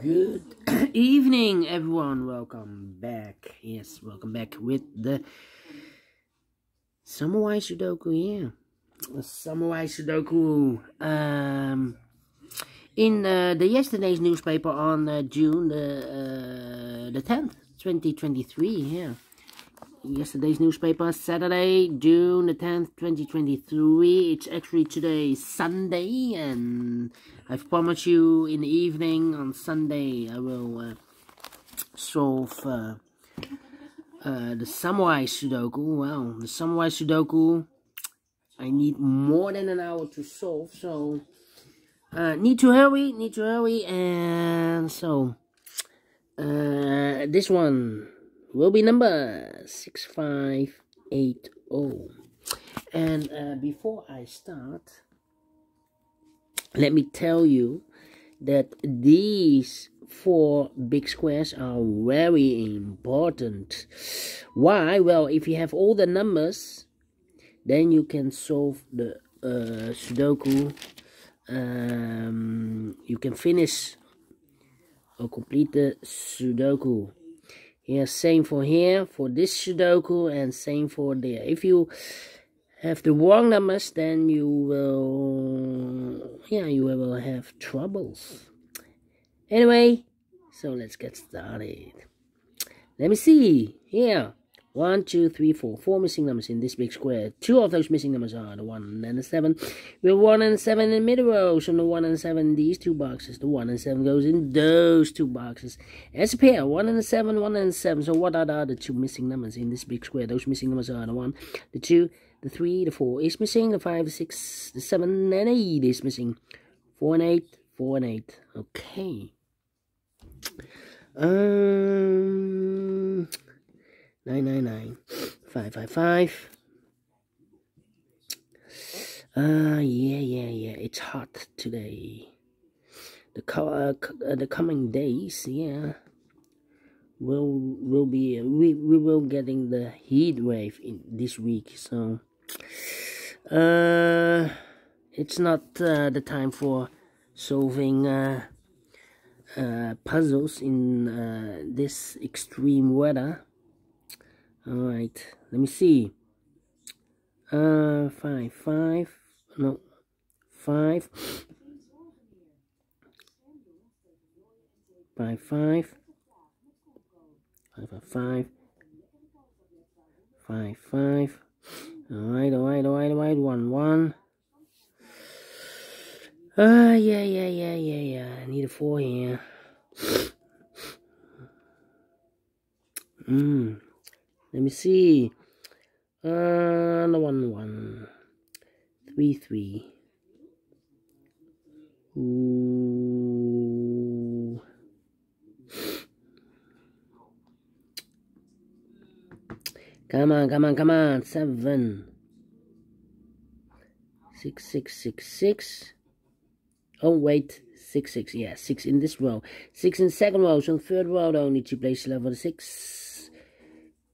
Good evening, everyone. Welcome back. Yes, welcome back with the Samurai Sudoku. Yeah, the Samurai Sudoku. Um, in uh, the yesterday's newspaper on uh, June the uh, the tenth, twenty twenty three. Yeah, yesterday's newspaper, Saturday, June the 10th, 2023. It's actually today, Sunday, and I've promised you in the evening on Sunday I will uh, solve uh, uh, the Samurai Sudoku. Well, the Samurai Sudoku, I need more than an hour to solve, so uh, need to hurry, need to hurry, and so uh, this one will be number 6580. And uh, before I start, let me tell you that these four big squares are very important. Why? Well, if you have all the numbers, then you can solve the uh, Sudoku. Um, you can finish or complete the Sudoku yeah same for here for this sudoku and same for there. If you have the wrong numbers then you will yeah you will have troubles. Anyway so let's get started. Let me see. Here one, two, three, four. Four missing numbers in this big square. Two of those missing numbers are the 1 and the 7. We have 1 and 7 in the middle rows. So the 1 and 7 these two boxes. The 1 and 7 goes in those two boxes. As a pair, 1 and 7, 1 and 7. So what are the other two missing numbers in this big square? Those missing numbers are the 1, the 2, the 3, the 4 is missing. The 5, the 6, the 7, and 8 is missing. 4 and 8, 4 and 8. Okay. Um... Nine nine nine five five five. Ah, uh, yeah, yeah, yeah. It's hot today. The co uh, uh, the coming days, yeah, will will be we we will getting the heat wave in this week. So, uh, it's not uh, the time for solving uh, uh puzzles in uh, this extreme weather all right, let me see. Uh, five, five, no, five, five, five, five, five, five. All right, all right, all right, all right. One, one. Ah, uh, yeah, yeah, yeah, yeah, yeah. I need a four here. Mmm let me see. Uh, the one one three three. Ooh. Come on, come on, come on. Seven. Six, six, six, six. Oh, wait. Six, six. Yeah, six in this row. Six in second row. So third row, only two places left six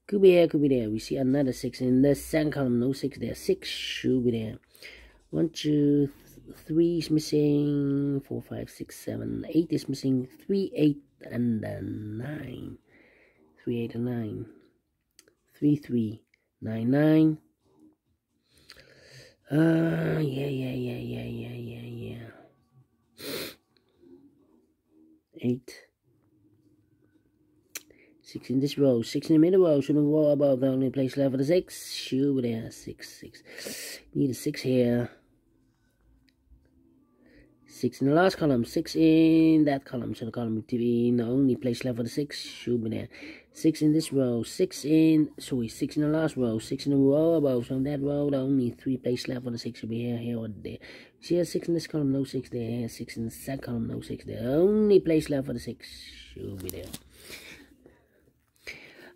could be there, could be there. We see another six in the second column, no six there. Six should be there. One, two, th three is missing. Four, five, six, seven, eight is missing. Three, eight, and then nine. Three, eight, and nine. Three, three, nine, nine. Uh, yeah, yeah, yeah, yeah, yeah, yeah, yeah. Eight. Six in this row, six in the middle row, so the row above only place left for the six. Shoot there, six, six. Need a six here. Six in the last column, six in that column, so the column to be the only place left for the six. Should be there. Six in this row, six in, sorry, six in the last row, six in the row above, so in that row, the only three place left for the six should be here, here, or there. See here, six in this column, no six there, six in the second column, no six there. Only place left for the six should be there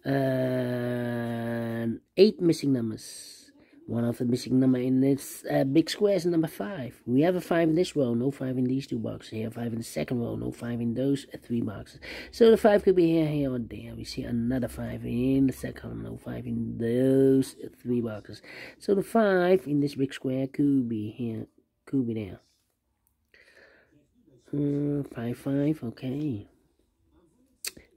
and eight missing numbers. One of the missing number in this uh, big square is number five. We have a five in this row, no five in these two boxes. Here, five in the second row, no five in those three boxes. So the five could be here, here, or there. We see another five in the second no five in those three boxes. So the five in this big square could be here, could be there. Uh, five, five, okay.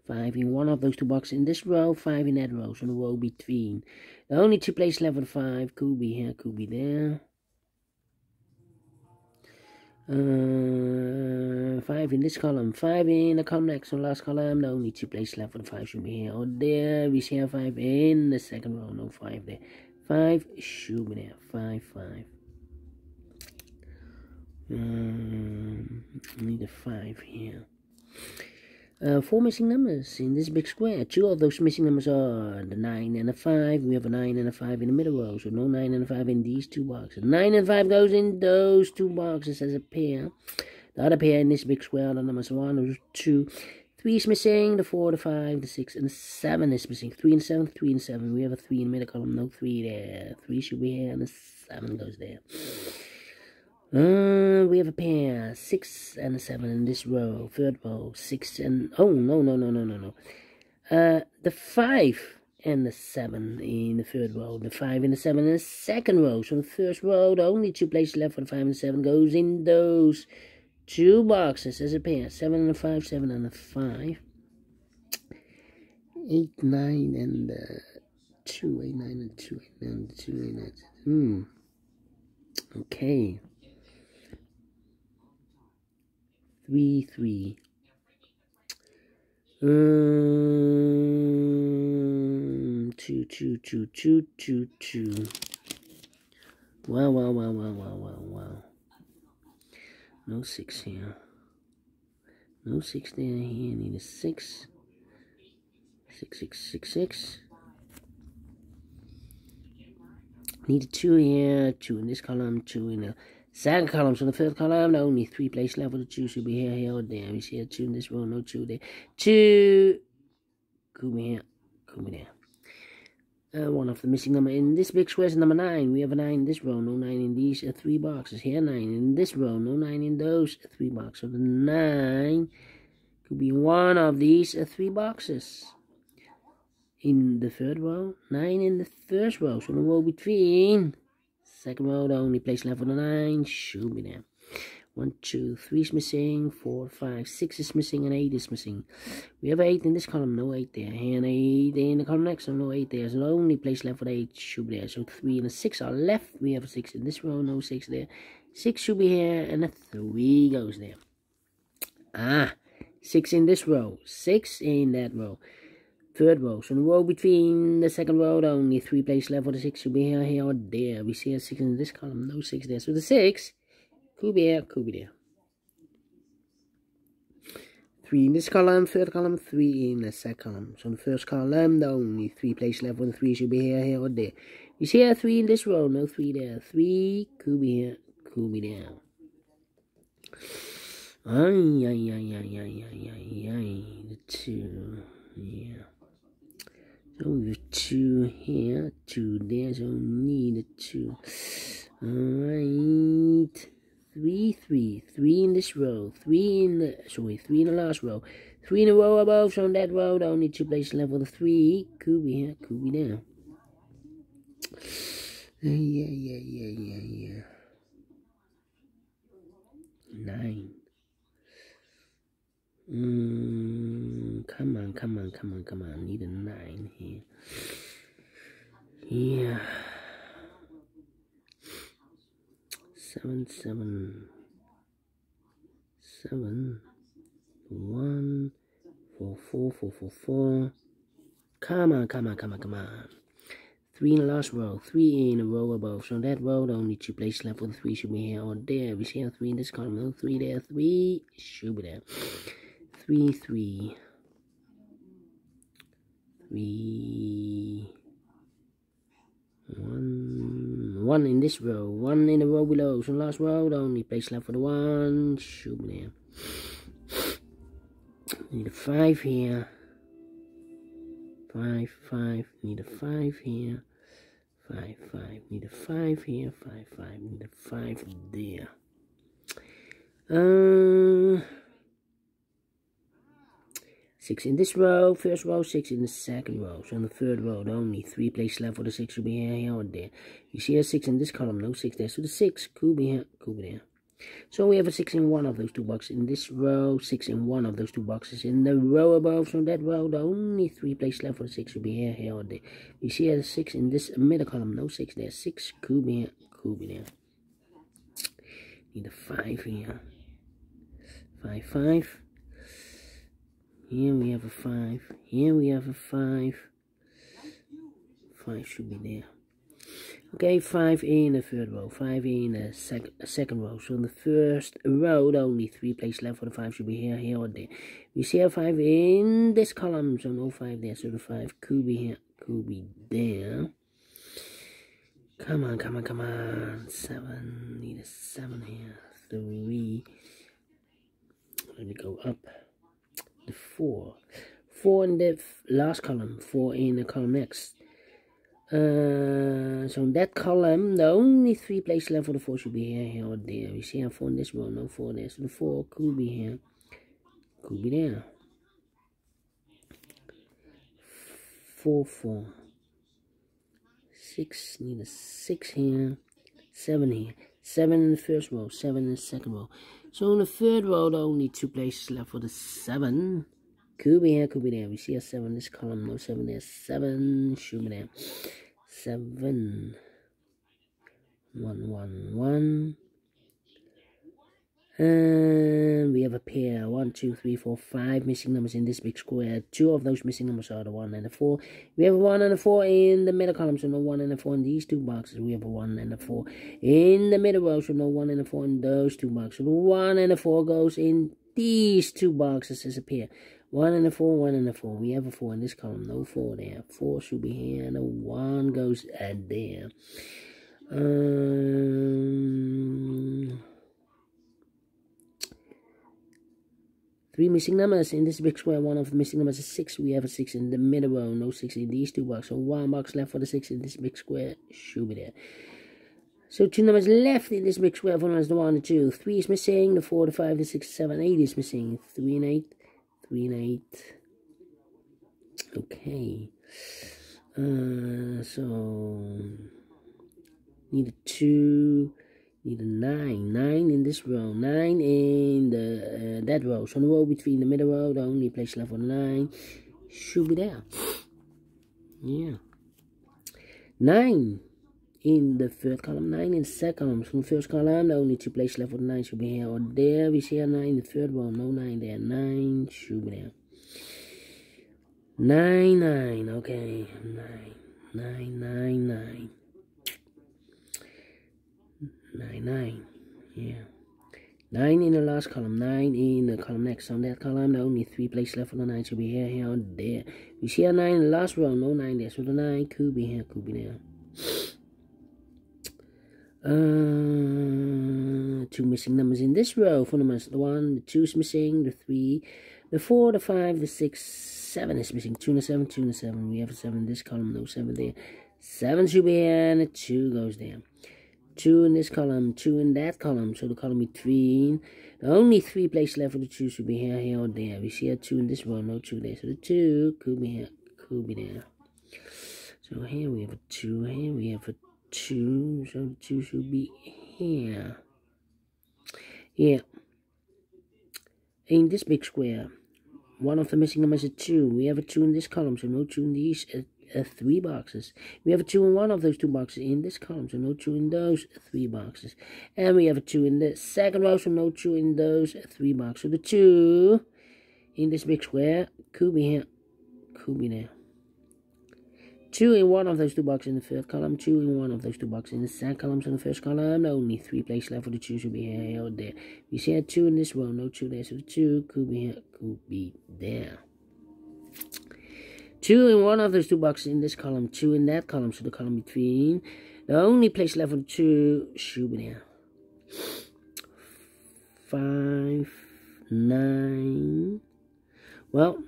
Five in one of those two boxes in this row, five in that row, so the row between. The only two places left with five could be here, could be there. Uh, five in this column, five in the column next to the last column. The only two places left for the five should be here or there. We see a five in the second row, no five there. Five should be there. Five, five. Um, need a five here. Uh, four missing numbers in this big square. Two of those missing numbers are the 9 and a 5. We have a 9 and a 5 in the middle row, so no 9 and a 5 in these two boxes. 9 and 5 goes in those two boxes as a pair. The other pair in this big square, are the numbers 1, 2, 3 is missing, the 4, the 5, the 6, and the 7 is missing. 3 and 7, 3 and 7. We have a 3 in the middle column, no 3 there. 3 should be here, and the 7 goes there. Uh, we have a pair, six and a seven in this row, third row, six and, oh, no, no, no, no, no, no. Uh, the five and the seven in the third row, the five and the seven in the second row. So the first row, the only two places left for the five and the seven goes in those two boxes as a pair, seven and a five, seven and a five. Eight, nine, and uh, two, eight, nine, and two, eight, nine, and two, eight, nine. Hmm. Okay. Three three. Um, two two two two two two. Wow wow wow wow wow wow wow. No six here. No six there here. Need a six. Six six six six. Need a two here. Two in this column. Two in the Second column, so the first column, only three places left for the two should be here, here, or there. We see a two in this row, no two there. Two, could be here, could be there. Uh, one of the missing number in this big square is number nine. We have a nine in this row, no nine in these uh, three boxes. Here, nine in this row, no nine in those uh, three boxes. So the nine could be one of these uh, three boxes. In the third row, nine in the first row, so the row between Second row, the only place left for the nine should be there. One, two, three is missing. Four, five, six is missing, and eight is missing. We have eight in this column, no eight there. And eight in the column next, no eight there. So the only place left for eight should be there. So three and a six are left. We have a six in this row, no six there. Six should be here, and a three goes there. Ah, six in this row, six in that row. Third row. So the row between the second row, only three places left for the six should be here, here, or there. We see a six in this column, no six there. So the six could be here, could be there. Three in this column, third column, three in the second column. So the first column, the only three places left for the three should be here, here, or there. You see a three in this row, no three there. Three could be here, could be there. Ay, ay, ay, ay, ay, ay, ay, ay, the two, yeah. So have two here, two there, so need two. Alright. Three, three. Three in this row. Three in the, sorry, three in the last row. Three in a row above, so on that row, only two places left the three. Could be here, could be there. Yeah, yeah, yeah, yeah, yeah. Nine. Mm, come on, come on, come on, come on. Need a nine here. Yeah. Seven, seven, seven, one, four, four, four, four, four. Come on, come on, come on, come on. Three in the last row, three in a row above. So that row, the only two places left for the three should be here or there. We see a three in this column, no three there, three should be there three, three, three, one, one in this row, one in the row below. So last row, the only place left for the one, shoot there. Need a five here. Five, five, need a five here. Five, five, need a five here. Five, five, need a five there. Uh, Six in this row, first row, six in the second row. So in the third row, only three places left for the six should be here, here, or there. You see a six in this column, no six there. So the six could be here, could be there. So we have a 6 in one of those two boxes. In this row, 6 in one of those two boxes. In the row above, so that row, the only three places left for the 6 will be here, here, or there. You see a 6 in this middle column, no 6 there. 6 could be here, could be there. Need a 5 here. 5, 5. Here we have a 5. Here we have a 5. 5 should be there. Okay, 5 in the third row, 5 in the sec second row. So in the first row, the only 3 places left for the 5 should be here, here, or there. We see a 5 in this column, so no 5 there. So the 5 could be here, could be there. Come on, come on, come on. 7, need a 7 here. 3. Let me go up. The 4. 4 in the last column, 4 in the column next. Uh, so in that column, the only three places left for the 4 should be here, here, or there. We see how 4 in this row, no 4 there. So the 4 could be here, could be there. 4, 4. 6, need a 6 here, 7 here. 7 in the first row, 7 in the second row. So in the third row, there are only two places left for the 7. Could be here, could be there. We see a 7 in this column. No 7 there. 7 should be there. 7. 1, 1, 1. And we have a pair. 1, 2, 3, 4, 5 missing numbers in this big square. Two of those missing numbers are the 1 and the 4. We have a 1 and a 4 in the middle column, so no 1 and a 4 in these two boxes. We have a 1 and a 4 in the middle row, so no 1 and a 4 in those two boxes. The 1 and a 4 goes in these two boxes as a pair. One and a four, one and a four. We have a four in this column. No four there. Four should be here. And a one goes at there. Um, three missing numbers in this big square. One of the missing numbers is six. We have a six in the middle row. No six in these two boxes. So one box left for the six in this big square. Should be there. So two numbers left in this big square. One is the one and the two. Three is missing. The four, the five, the six, seven, eight is missing. Three and eight three and eight. Okay. Uh, so need a two, need a nine, nine in this row, nine in the that row. So the row between the middle row, the only place left for nine should be there. Yeah. Nine in the third column, 9 in the second column. From the first column, the only two places left the 9 should be here or there. We see a 9 in the third one, no 9 there. 9 should be there. 9, 9, okay. 9, 9, 9, 9. 9, 9, yeah. 9 in the last column, 9 in the column next. On that column, there are only three places left for the 9 so be here, here, or there. We see a 9 in the last row, no 9 there. So the 9 could be here, could be there. Uh, two missing numbers in this row for numbers. The one, the two is missing, the three, the four, the five, the six, seven is missing. Two and a seven, two and a seven. We have a seven in this column, no seven there. Seven should be here, and a two goes there. Two in this column, two in that column. So the column between, the only three places left for the two should be here, here, or there. We see a two in this one, no two there. So the two could be here, could be there. So here we have a two, here we have a two, so the two should be here. Yeah. In this big square, one of the missing numbers is two. We have a two in this column, so no two in these uh, uh, three boxes. We have a two in one of those two boxes in this column, so no two in those three boxes. And we have a two in the second row, so no two in those three boxes. So the two in this big square could be here, could be there. Two in one of those two boxes in the third column, two in one of those two boxes in the second column, so in the first column, only three places left for the two should be here or there. We see a two in this row, no two there, so the two could be here, could be there. Two in one of those two boxes in this column, two in that column, so the column between. The only place left for two should be there. Five, nine. Well,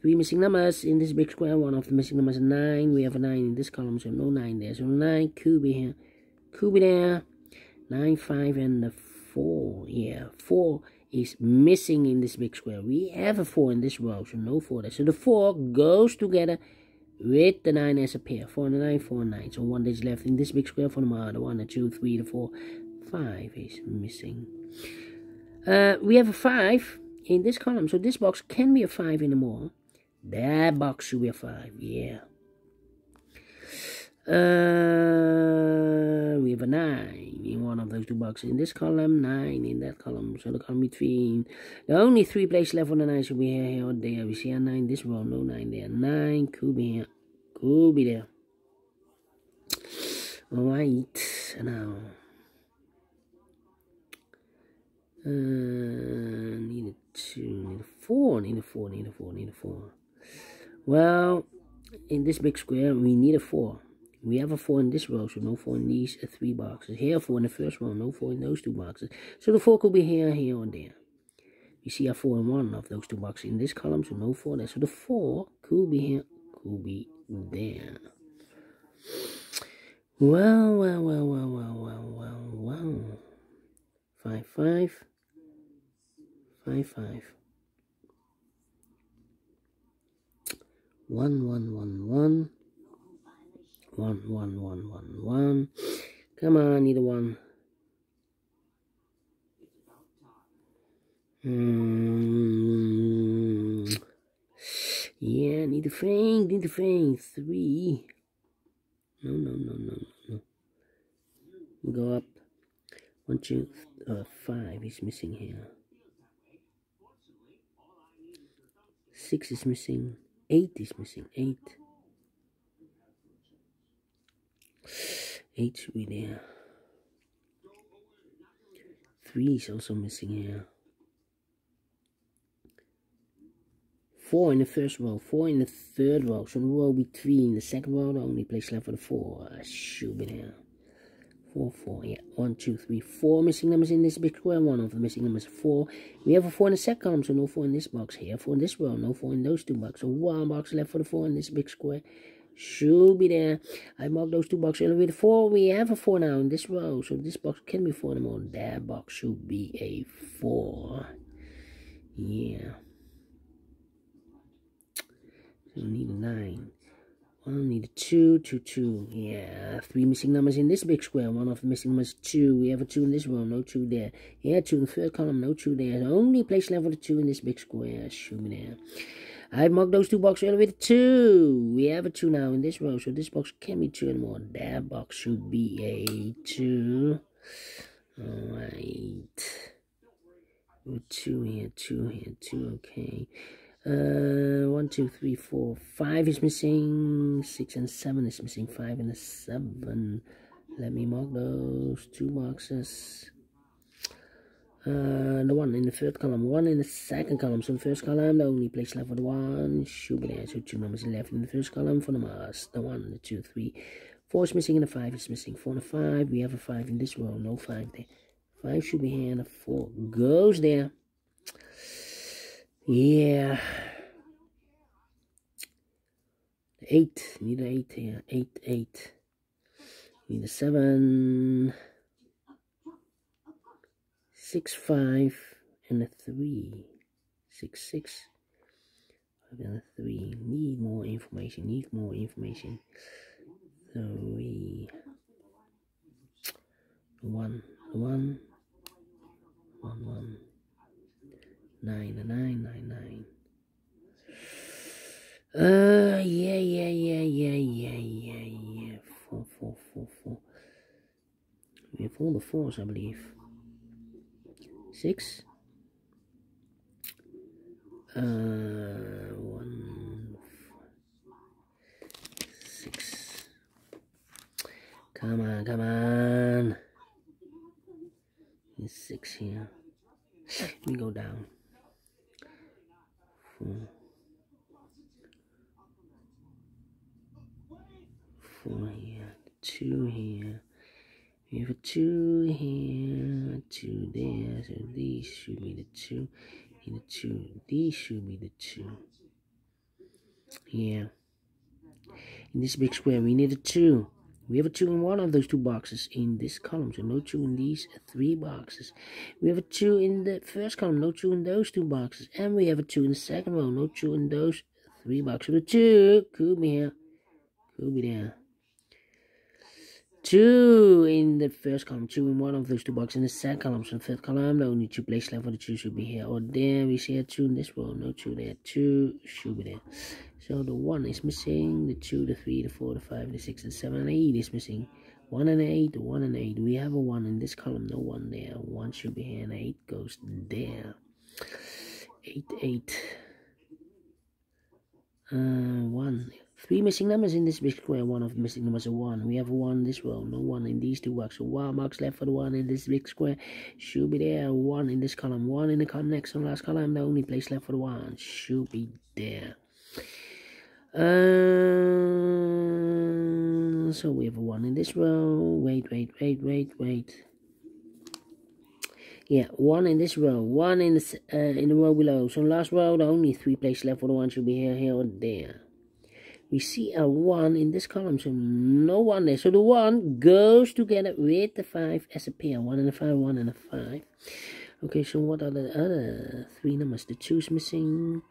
Three missing numbers in this big square. One of the missing numbers is 9. We have a 9 in this column, so no 9 there. So 9 could be here. Could be there. 9, 5, and the 4. Yeah, 4 is missing in this big square. We have a 4 in this row, so no 4 there. So the 4 goes together with the 9 as a pair. 4 and 9, 4 and 9. So 1 is left in this big square for the other 1, the 2, 3, the 4, 5 is missing. Uh, we have a 5 in this column, so this box can be a 5 anymore. That box should be a 5, yeah. Uh, we have a 9 in one of those two boxes. In this column, 9 in that column. So the column between. The only three places left on the 9 should be here, here, or there. We see a 9 this one, no 9 there. 9 could be here, could be there. Alright, now. Uh, need a 2, need a 4, need a 4, need a 4, need a 4. Well, in this big square, we need a 4. We have a 4 in this row, so no 4 in these uh, three boxes. Here, 4 in the first row, no 4 in those two boxes. So the 4 could be here, here, or there. You see a 4 in one of those two boxes in this column, so no 4 there. So the 4 could be here, could be there. Well, well, well, well, well, well, well, well. 5, 5. 5, 5. 1, 1, 1, 1. One, one, one, one, one. Come on, a one. Mm. Yeah, need a frank, need a frank. Three. No, no, no, no, no. Go up. One, two, uh, five is missing here. Six is missing. Eight is missing. Eight. Eight be there. Three is also missing here. Four in the first row, four in the third row. So the row between the second row, the only place left for the four uh, should be there. Four, four, yeah. One, two, three, four missing numbers in this big square. One of the missing numbers four. We have a four in the second column, so no four in this box here. Four in this row, no four in those two boxes. So one box left for the four in this big square should be there. I marked those two boxes earlier with four. We have a four now in this row, so this box can be four anymore. That box should be a four. Yeah. We need a nine. One need a two, two, two. Yeah, three missing numbers in this big square. One of the missing numbers two. We have a two in this row, no two there. Yeah, two in the third column, no two there. The only place the two in this big square. Should be there. I've marked those two boxes earlier with two. We have a two now in this row, so this box can't be two anymore. That box should be a two. Alright. Two here, two here, two, okay. Uh, one, two, three, four, five is missing. Six and seven is missing. Five and a seven. Let me mark those two boxes. Uh, the one in the third column, one in the second column. So the first column, the only place left for the one should be there. So two numbers left in the first column for the mass. The one, the two, three, four is missing, and the five is missing. Four and a five, we have a five in this row. No five there. Five should be here, and a four goes there. Yeah. Eight, need an eight here. Eight, eight. Need a seven six five and a three. Six six. And a three. Need more information need more information. Three. One. One. One one. Nine nine nine nine. Uh yeah yeah yeah yeah yeah yeah yeah. Four four four four. We have all the fours I believe six. Uh one six. Come on come on. There's six here. Let me go down. Four. Four here. Two here we have a two here, two there, so these should be the two, and the two, these should be the two. Yeah. In this big square, we need a two. We have a two in one of those two boxes in this column, so no two in these three boxes. We have a two in the first column, no two in those two boxes. And we have a two in the second row, no two in those three boxes. So the two could be here, could be there. Two in the first column, two in one of those two boxes. In the second column, so the third column, the only two place left for the two should be here. Or there, we see a two in this row, no two there. Two should be there. So the one is missing, the two, the three, the four, the five, the six, the seven, and eight is missing. One and eight, one and eight. We have a one in this column, no one there. One should be here, and eight goes there. Eight, eight. Uh, one. Three missing numbers in this big square. One of the missing numbers is one. We have one in this row. No one in these two boxes. So one marks left for the one in this big square. Should be there. One in this column. One in the column next the last column. The only place left for the one. Should be there. Uh, so we have one in this row. Wait, wait, wait, wait, wait. Yeah, one in this row, one in the uh, in the row below. So last row, the only three places left for the one should be here, here, or there we see a 1 in this column, so no 1 there. So the 1 goes together with the 5 as a pair. 1 and a 5, 1 and a 5. Okay, so what are the other three numbers? The 2 is missing.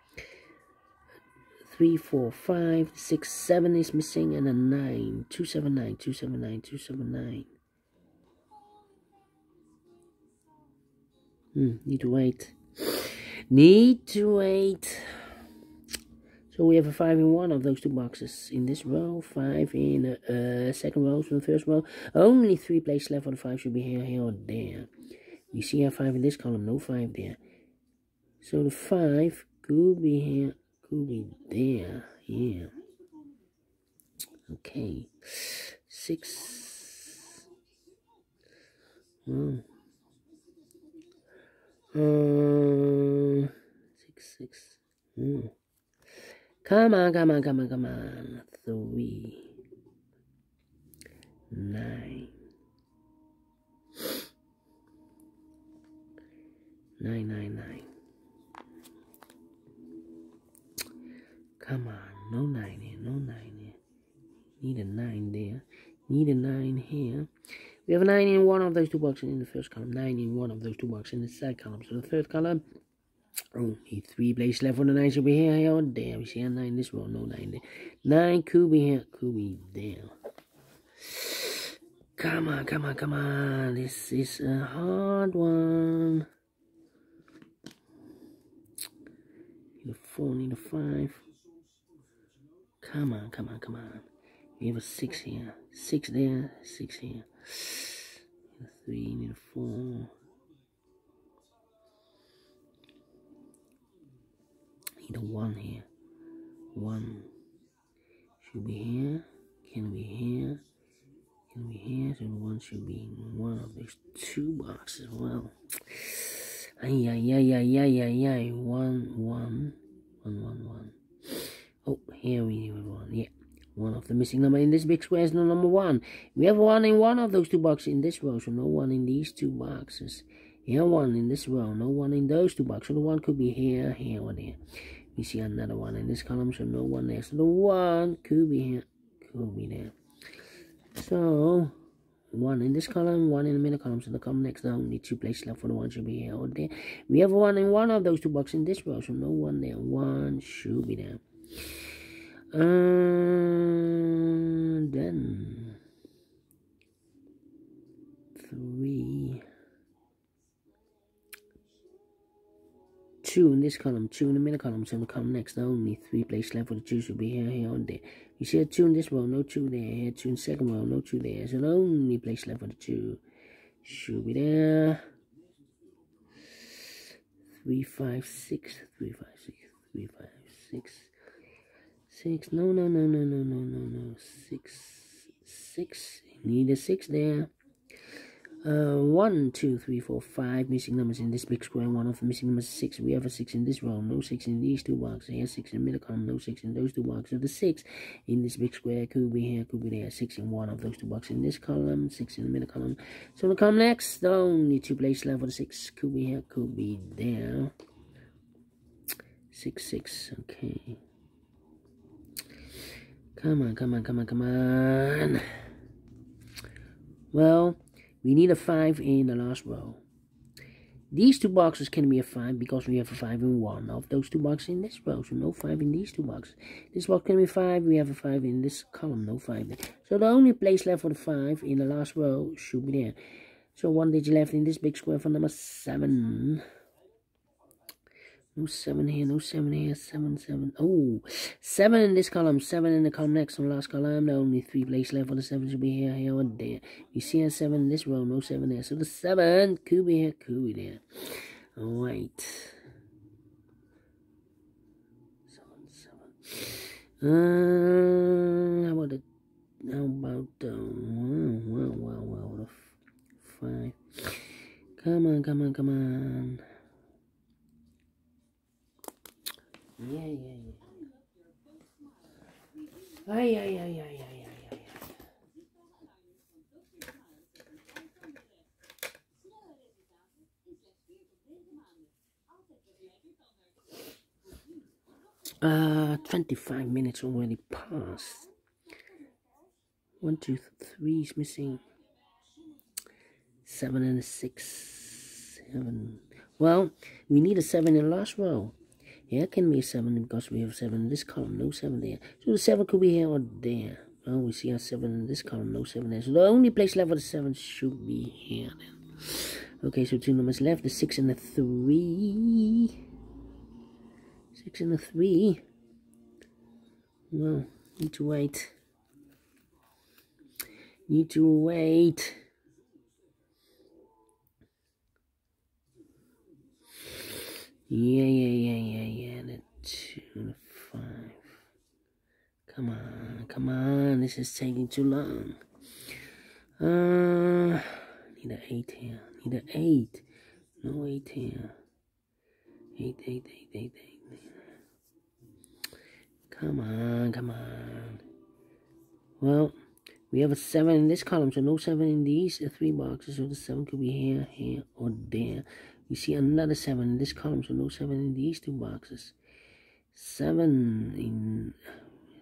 3, 4, 5, 6, 7 is missing, and a 9. 279, 279, 279. Hmm, need to wait. Need to wait. So we have a 5 in one of those two boxes. In this row, 5 in uh, second row, so the first row. Only 3 places left for the 5 should be here, here, or there. We see a 5 in this column, no 5 there. So the 5 could be here, could be there, yeah. Okay. 6. Hmm. Uh, 6, 6. Hmm. Come on, come on, come on, come on. Three. Nine. Nine, nine, nine. Come on, no nine here, no nine here. Need a nine there. Need a nine here. We have a nine in one of those two boxes in the first column, nine in one of those two boxes in the second column. So the third column, Oh, only three places left on the nine should be here, there. We see a nine this row, no nine there. Nine could be here, could be there. Come on, come on, come on. This is a hard one. Need a four, need a five. Come on, come on, come on. We have a six here. Six there, six here. Three, need a four. Need one here. One should be here. Can be here. Can be here. So one should be in one of these two boxes. Well, ay ay ay ay ay ay ay. One one one one one. Oh, here we have one. Yeah. One of the missing number in this big square is no number one. We have one in one of those two boxes in this row, so no one in these two boxes. Here one in this row, no one in those two boxes. So the one could be here, here, or there. We see another one in this column, so no one there. So the one could be here, could be there. So one in this column, one in the middle column. So the column next down, only two places left for the one should be here or there. We have one in one of those two boxes in this row, so no one there. One should be there. And then three. Two in this column, two in the middle column, so the column next, only three places left for the two should be here, here, and there. You see a two in this row, no two there, here, two in the second row, no two there, so the only place left for the two should be there. Three, five, six, three, five, six, three, five, six, six, no, no, no, no, no, no, no, no, six, six, need a six there. Uh, one, two, three, four, five missing numbers in this big square. One of the missing numbers is six. We have a six in this row. No six in these two boxes. Here, six in the middle column. No six in those two boxes. So the six in this big square could be here, could be there. Six in one of those two boxes in this column. Six in the middle column. So the column next, the only two places left for the six could be here, could be there. Six, six. Okay. Come on, come on, come on, come on. Well, we need a 5 in the last row. These two boxes can be a 5 because we have a 5 in one of those two boxes in this row. So no 5 in these two boxes. This box can be 5. We have a 5 in this column. No 5 there. So the only place left for the 5 in the last row should be there. So one digit left in this big square for number 7. No 7 here, no 7 here, 7, 7. Oh, 7 in this column, 7 in the column next on the last column. The only 3 places left for the 7 should be here, here, or there. You see a 7 in this row, no 7 there. So the 7 could be here, could be there. Alright. 7, 7. Uh, how about the, how about the, wow, wow, wow, wow, the 5. Come on, come on, come on. Yeah, yeah, yeah. Ay, ay, ay, ay, ay, ay, ay. Uh, 25 minutes already passed. One, two, three is missing. Seven and a six. Seven. Well, we need a seven in the last row. Here can be 7 because we have 7 in this column, no 7 there. So the 7 could be here or there. Well, we see a 7 in this column, no 7 there. So the only place left for the 7 should be here then. Okay, so two numbers left, the 6 and the 3. 6 and the 3. Well, need to wait. Need to wait. Yeah, yeah, yeah, yeah, yeah. The two, the five. Come on, come on. This is taking too long. Uh, need an eight here. Need an eight. No eight here. Eight, eight, eight, eight, eight. Come on, come on. Well, we have a seven in this column, so no seven in these three boxes. So the seven could be here, here, or there. You see another 7 in this column, so no 7 in these two boxes. 7 in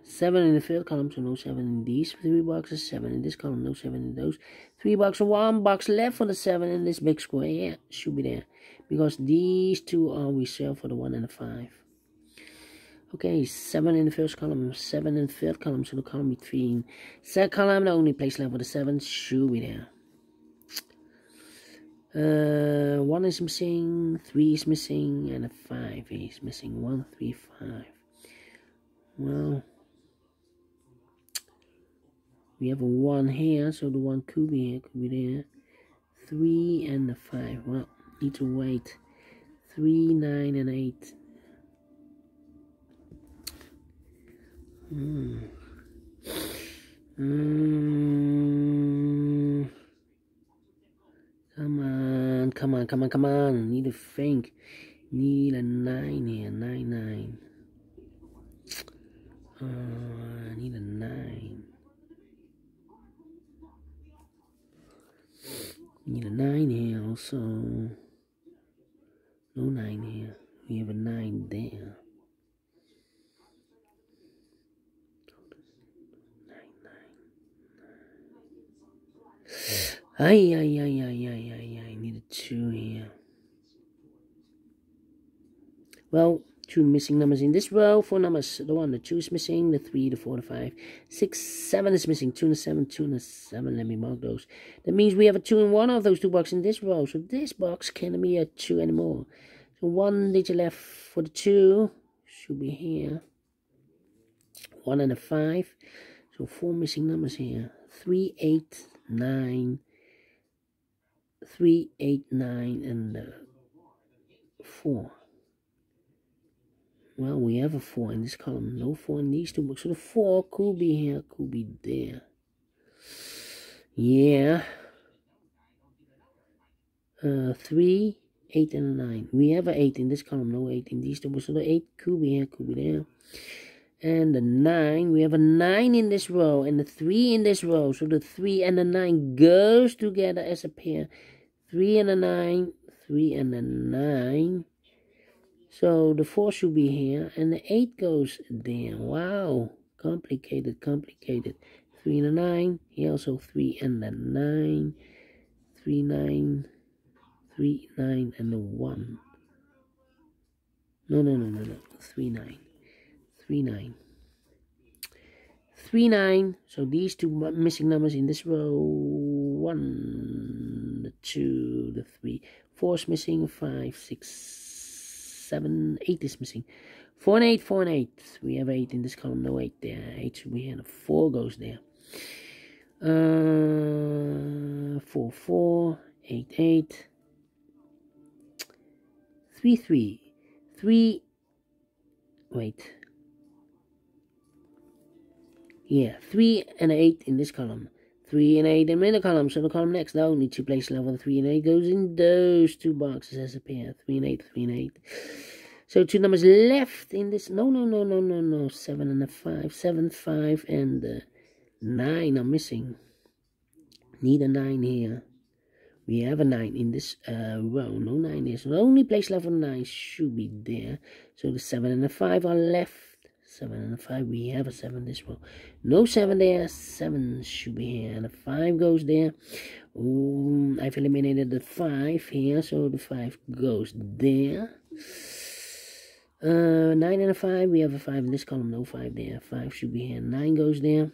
7 in the third column, so no 7 in these three boxes. 7 in this column, no 7 in those three boxes. One box left for the 7 in this big square. Yeah, should be there. Because these two are reserved for the 1 and the 5. Okay, 7 in the first column, 7 in the third column, so the column between. Second column, the only place left for the 7 should be there. Uh, one is missing, three is missing, and a five is missing. One, three, five. Well, we have a one here, so the one could be here, could be there. Three and a five. Well, need to wait. Three, nine, and eight. Hmm. Hmm. Come on, come on, come on, come on. Need a think. Need a nine here, nine, nine. Uh, I need a nine. Need a nine here also. No nine here. We have a nine there. Ay, ay, ay, ay, ay, ay, I need a two here. Well, two missing numbers in this row. Four numbers. The one, the two is missing. The three, the four, the five. Six, seven is missing. Two and a seven, two and a seven. Let me mark those. That means we have a two in one of those two boxes in this row. So this box can't be a two anymore. So one digit left for the two. Should be here. One and a five. So four missing numbers here. Three, eight, nine, three, eight, nine, and uh, four. Well, we have a four in this column. No four in these two books. So the four could be here, could be there. Yeah. Uh, three, eight, and a nine. We have an eight in this column. No eight in these two books. So the eight could be here, could be there. And the 9, we have a 9 in this row and the 3 in this row. So the 3 and the 9 goes together as a pair. 3 and a 9, 3 and a 9. So the 4 should be here and the 8 goes there. Wow, complicated, complicated. 3 and a 9, here also 3 and a 9. 3, 9, 3 3, 9, and the 1. No, no, no, no, no. 3, 9. 3, 9. 3, 9. So these two missing numbers in this row. 1, the 2, the 3. 4 is missing. 5, 6, 7, 8 is missing. 4 and 8, 4 and 8. We have 8 in this column. No 8 there. 8 should be here. 4 goes there. Uh, 4, 4, 8, 8. 3, 3. 3, wait. Yeah, 3 and 8 in this column. 3 and 8 in the middle column. So the column next, the only two place level 3 and 8 goes in those two boxes as a pair. 3 and 8, 3 and 8. So two numbers left in this. No, no, no, no, no, no. 7 and a 5. 7, 5, and uh, 9 are missing. Need a 9 here. We have a 9 in this uh, row. No 9 there. So the only place left for 9 should be there. So the 7 and the 5 are left. 7 and a 5. We have a 7 this row. No 7 there. 7 should be here. And the 5 goes there. Ooh, I've eliminated the 5 here. So the 5 goes there. Uh, 9 and a 5. We have a 5 in this column. No 5 there. 5 should be here. 9 goes there.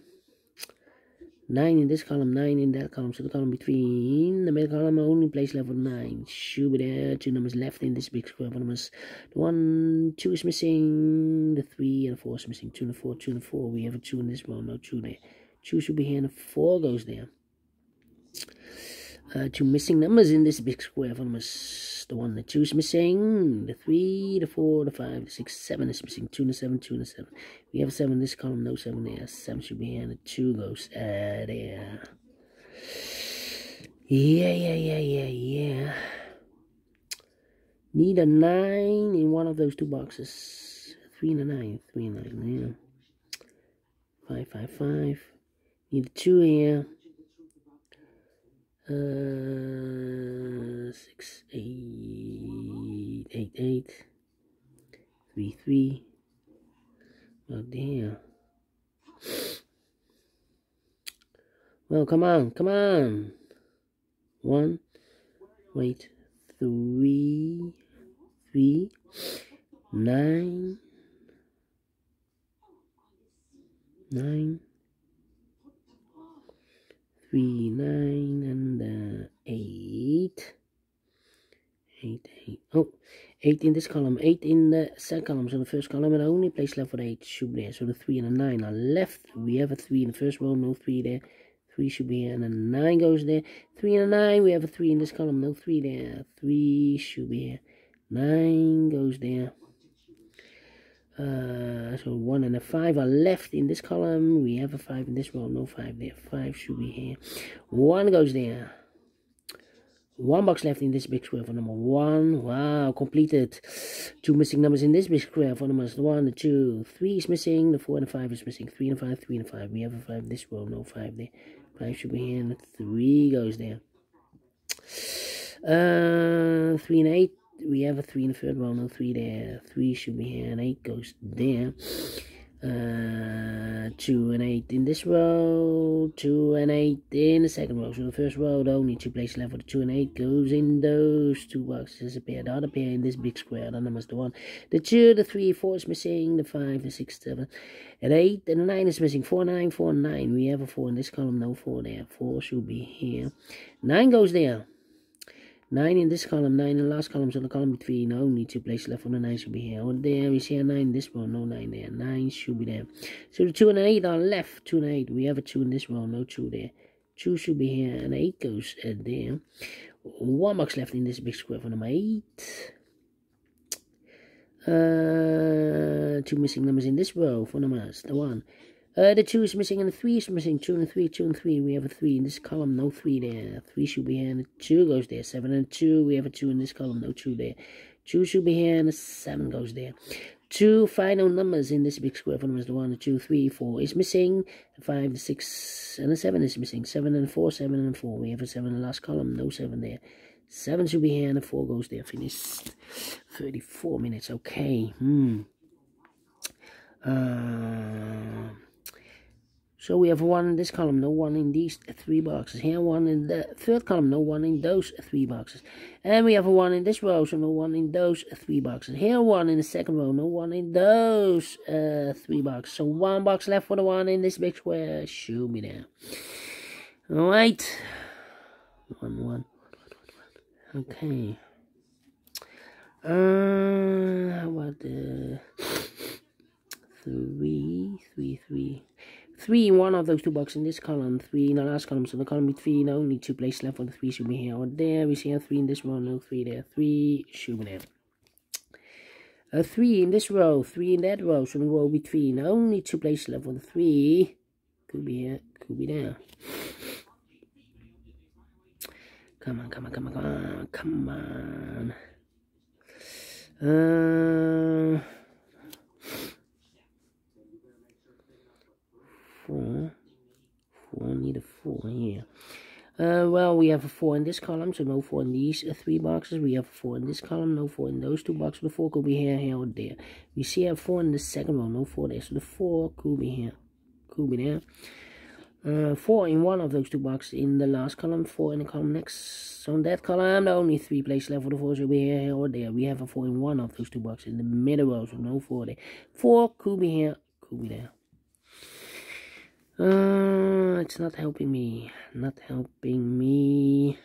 9 in this column, 9 in that column. So the column between the middle column only place level 9. Should be there. Two numbers left in this big square. One numbers. The 1, 2 is missing. The 3 and the 4 is missing. 2 and the 4, 2 and the 4. We have a 2 in this row. No 2 there. 2 should be here and the 4 goes there. Uh, two missing numbers in this big square. One numbers. The 1, the 2 is missing. The 3, the 4, the 5, the 6, 7 is missing. 2 and the 7, 2 and the 7. We have 7 in this column, no 7 there. 7 should be here, and the 2 goes uh, there. Yeah, yeah, yeah, yeah, yeah. Need a 9 in one of those two boxes. 3 and a 9. 3 and a 9, yeah. 5, 5, 5. Need a 2 here. Uh, 6, 8, 8, 8. 3, 3. Oh damn. Well, come on, come on. One, wait, three, three, nine, nine, three, nine, and uh, eight, eight, eight. Oh, 8 eight in this column, 8 in the second column, so the first column, and only place left for the 8 should be there. So the 3 and the 9 are left. We have a 3 in the first row, no 3 there. 3 should be here, and the 9 goes there. 3 and a 9, we have a 3 in this column, no 3 there. 3 should be here. 9 goes there. Uh, so 1 and a 5 are left in this column. We have a 5 in this row, no 5 there. 5 should be here. 1 goes there. One box left in this big square for number one. Wow, completed. Two missing numbers in this big square for numbers one, the two, three is missing. The four and the five is missing. Three and five, three and five. We have a five in this row, no five there. Five should be here, and three goes there. Uh, three and eight. We have a three in the third row, no three there. Three should be here, and eight goes there uh, 2 and 8 in this row, 2 and 8 in the second row. So the first row, the only two places left for the 2 and 8 goes in those two boxes. Pair, the other pair in this big square, the numbers the 1. The 2, the 3, 4 is missing, the 5, the 6, 7, and 8, and the 9 is missing. 4, 9, 4, 9. We have a 4 in this column, no 4 there. 4 should be here. 9 goes there. 9 in this column, 9 in the last column, so the column between only two places left for the 9 should be here. Over there, we see a 9 in this one, no 9 there. 9 should be there. So the 2 and 8 are left, 2 and 8. We have a 2 in this row, no 2 there. 2 should be here, and 8 goes uh, there. One box left in this big square for number 8. Uh, two missing numbers in this row for numbers, the 1. Uh, the 2 is missing and the 3 is missing. 2 and 3, 2 and 3. We have a 3 in this column, no 3 there. 3 should be here and the 2 goes there. 7 and 2, we have a 2 in this column, no 2 there. 2 should be here and the 7 goes there. Two final numbers in this big square for numbers, the 1, the 2, 3, 4 is missing. The 5, the 6, and the 7 is missing. 7 and 4, 7 and 4. We have a 7 in the last column, no 7 there. 7 should be here and the 4 goes there. Finished. 34 minutes, okay. Hmm. Uh... So we have one in this column, no one in these three boxes. Here one in the third column, no one in those three boxes. And we have a one in this row, so no one in those three boxes. Here one in the second row, no one in those uh, three boxes. So one box left for the one in this big square. Show me there. Alright. One, one. Okay. Uh, how about the three, three, three, three in one of those two boxes in this column, three in the last column. So the column between only two places left for the three should be here or there. We see a three in this row, no three there, three should be there. A three in this row, three in that row. So the row between only two places left for the three could be here, could be there. Come on, come on, come on, come on, come on. Uh, four. Four, need a four here. Uh, well, we have a 4 in this column, so no 4 in these uh, three boxes. We have a 4 in this column, no 4 in those two boxes. The 4 could be here, here, or there. We see a 4 in the second row, no 4 there. So the 4 could be here, could be there. Uh, 4 in one of those two boxes in the last column, 4 in the column next. So in that column, the only three places left for the 4 should be here, here, or there. We have a 4 in one of those two boxes in the middle row, so no 4 there. 4 could be here, could be there. Uh, it's not helping me. Not helping me.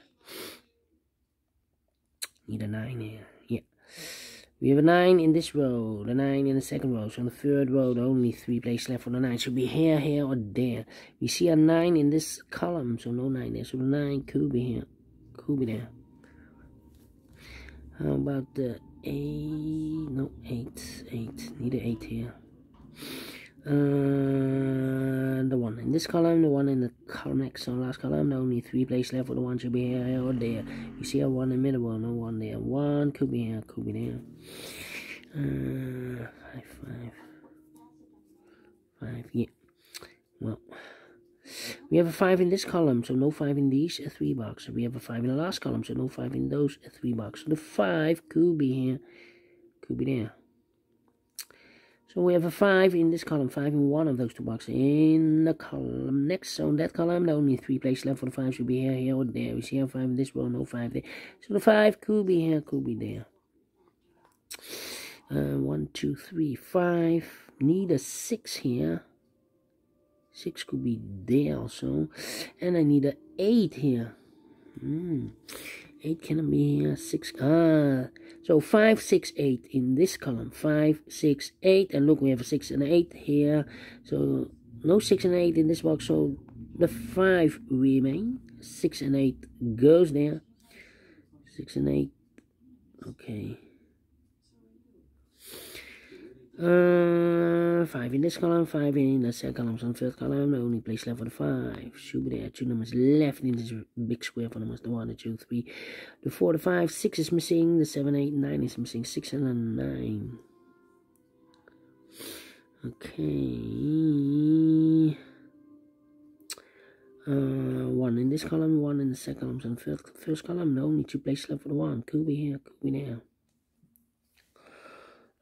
Need a 9 here. Yeah. We have a 9 in this row, a 9 in the second row. So on the third row, only three places left for the 9 should be here, here, or there. We see a 9 in this column, so no 9 there. So the 9 could be here, could be there. How about the 8? No, 8, 8. Need an 8 here. Uh, the one in this column, the one in the column next on last column, the only three places left for the one should be here, or there. You see a one in the middle, no one there. One could be here, could be there. Uh, five, five, five, yeah. Well, we have a five in this column, so no five in these three boxes. We have a five in the last column, so no five in those three boxes. So the five could be here, could be there. So we have a 5 in this column, 5 in one of those two boxes. In the column next, so in that column, the only three places left for the 5 should be here, here, or there. We see a 5 in this row, no 5 there. So the 5 could be here, could be there. Uh, 1, 2, 3, 5. Need a 6 here. 6 could be there also. And I need a 8 here. Hmm. 8 can be here, 6, ah, so 5, 6, 8 in this column, 5, 6, 8, and look, we have a 6 and 8 here, so no 6 and 8 in this box, so the 5 remain, 6 and 8 goes there, 6 and 8, okay, uh, 5 in this column, 5 in the second column, the third column, the only place left for the 5. Should be there. Two numbers left in this big square for numbers, the 1, the 2, 3, the 4, the 5, 6 is missing, the 7, 8, 9 is missing, 6 and a 9. Okay. Uh, 1 in this column, 1 in the second column, the first, first column, the only two places left for the 1. Could be here, could be there.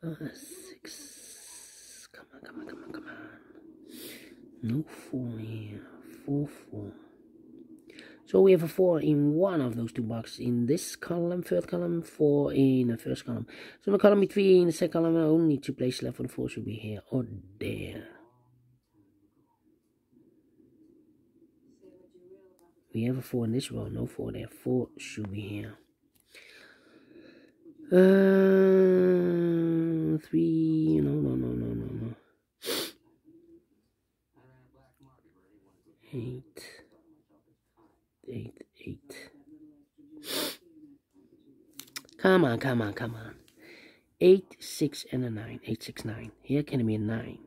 Uh, six. Come on, come on, come on, come on. No four here. Four, four. So we have a four in one of those two boxes. In this column, third column, four in the first column. So the column between the second column, only two places left for the four should be here or there. We have a four in this row, no four there. Four should be here. Uh, three. No, no, no, no, no, no. Eight. Eight, eight. Come on, come on, come on. Eight, six, and a nine. Eight, six, nine. Here can be a nine.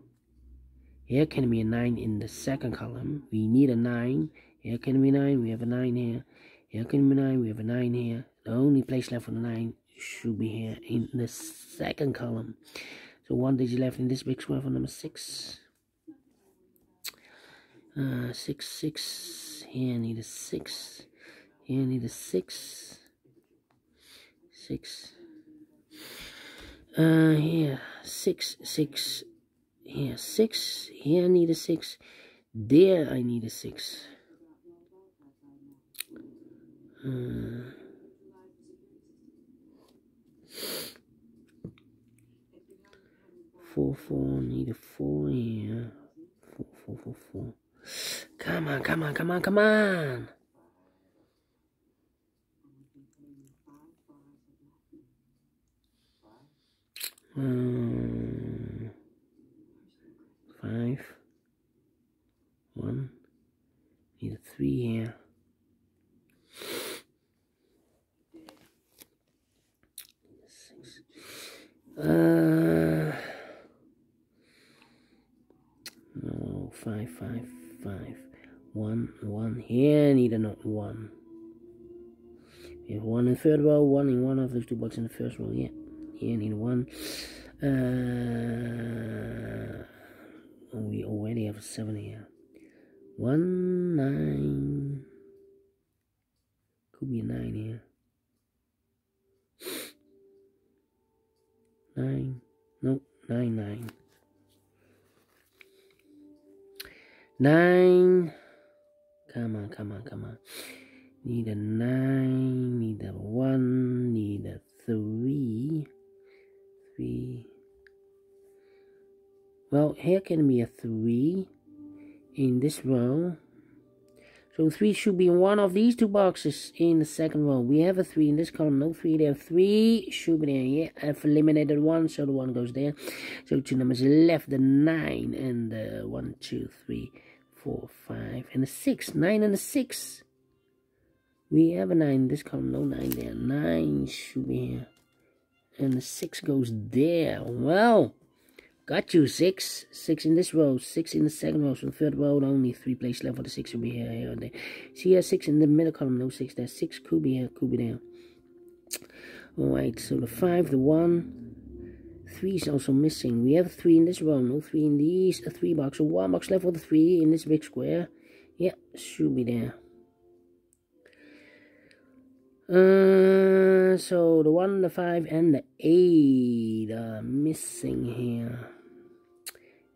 Here can be a nine in the second column. We need a nine. Here can be nine. We have a nine here. Here can be a nine. We have a nine here. The only place left for the nine should be here in the second column. So one digit left in this big square for number six. Uh, six, six. Here I need a six. Here I need a six. Six. Uh, here six, six. Here six. Here I need a six. There I need a six. Uh, four four need a four here. Four four four four. Come on, come on, come on, come on. Um, five. One. Need a three here. In third row, one in one of those two boxes in the first row. Yeah, yeah, need one. Uh, we already have seven here. One nine. Could be nine here. Nine. Nope, nine nine. Nine. Come on, come on, come on. Need a nine, need a one, need a three. Three. Well, here can be a three in this row. So three should be in one of these two boxes in the second row. We have a three in this column, no three there. Three should be there. Yeah, I've eliminated one, so the one goes there. So two numbers left, the nine and the one. one, two, three, four, five, and the six. Nine and the six. We have a nine this column, no nine there. Nine should be here. And the six goes there. Well, Got you, six. Six in this row, six in the second row. So the third row, only three places left for the six will be here, here, and there. See here, six in the middle column, no six there. Six could be here, could be there. Alright, so the five, the one, three is also missing. We have three in this row, no three in these, a three box. So one box left for the three in this big square. Yeah, should be there. Uh, so the 1, the 5, and the 8 are missing here.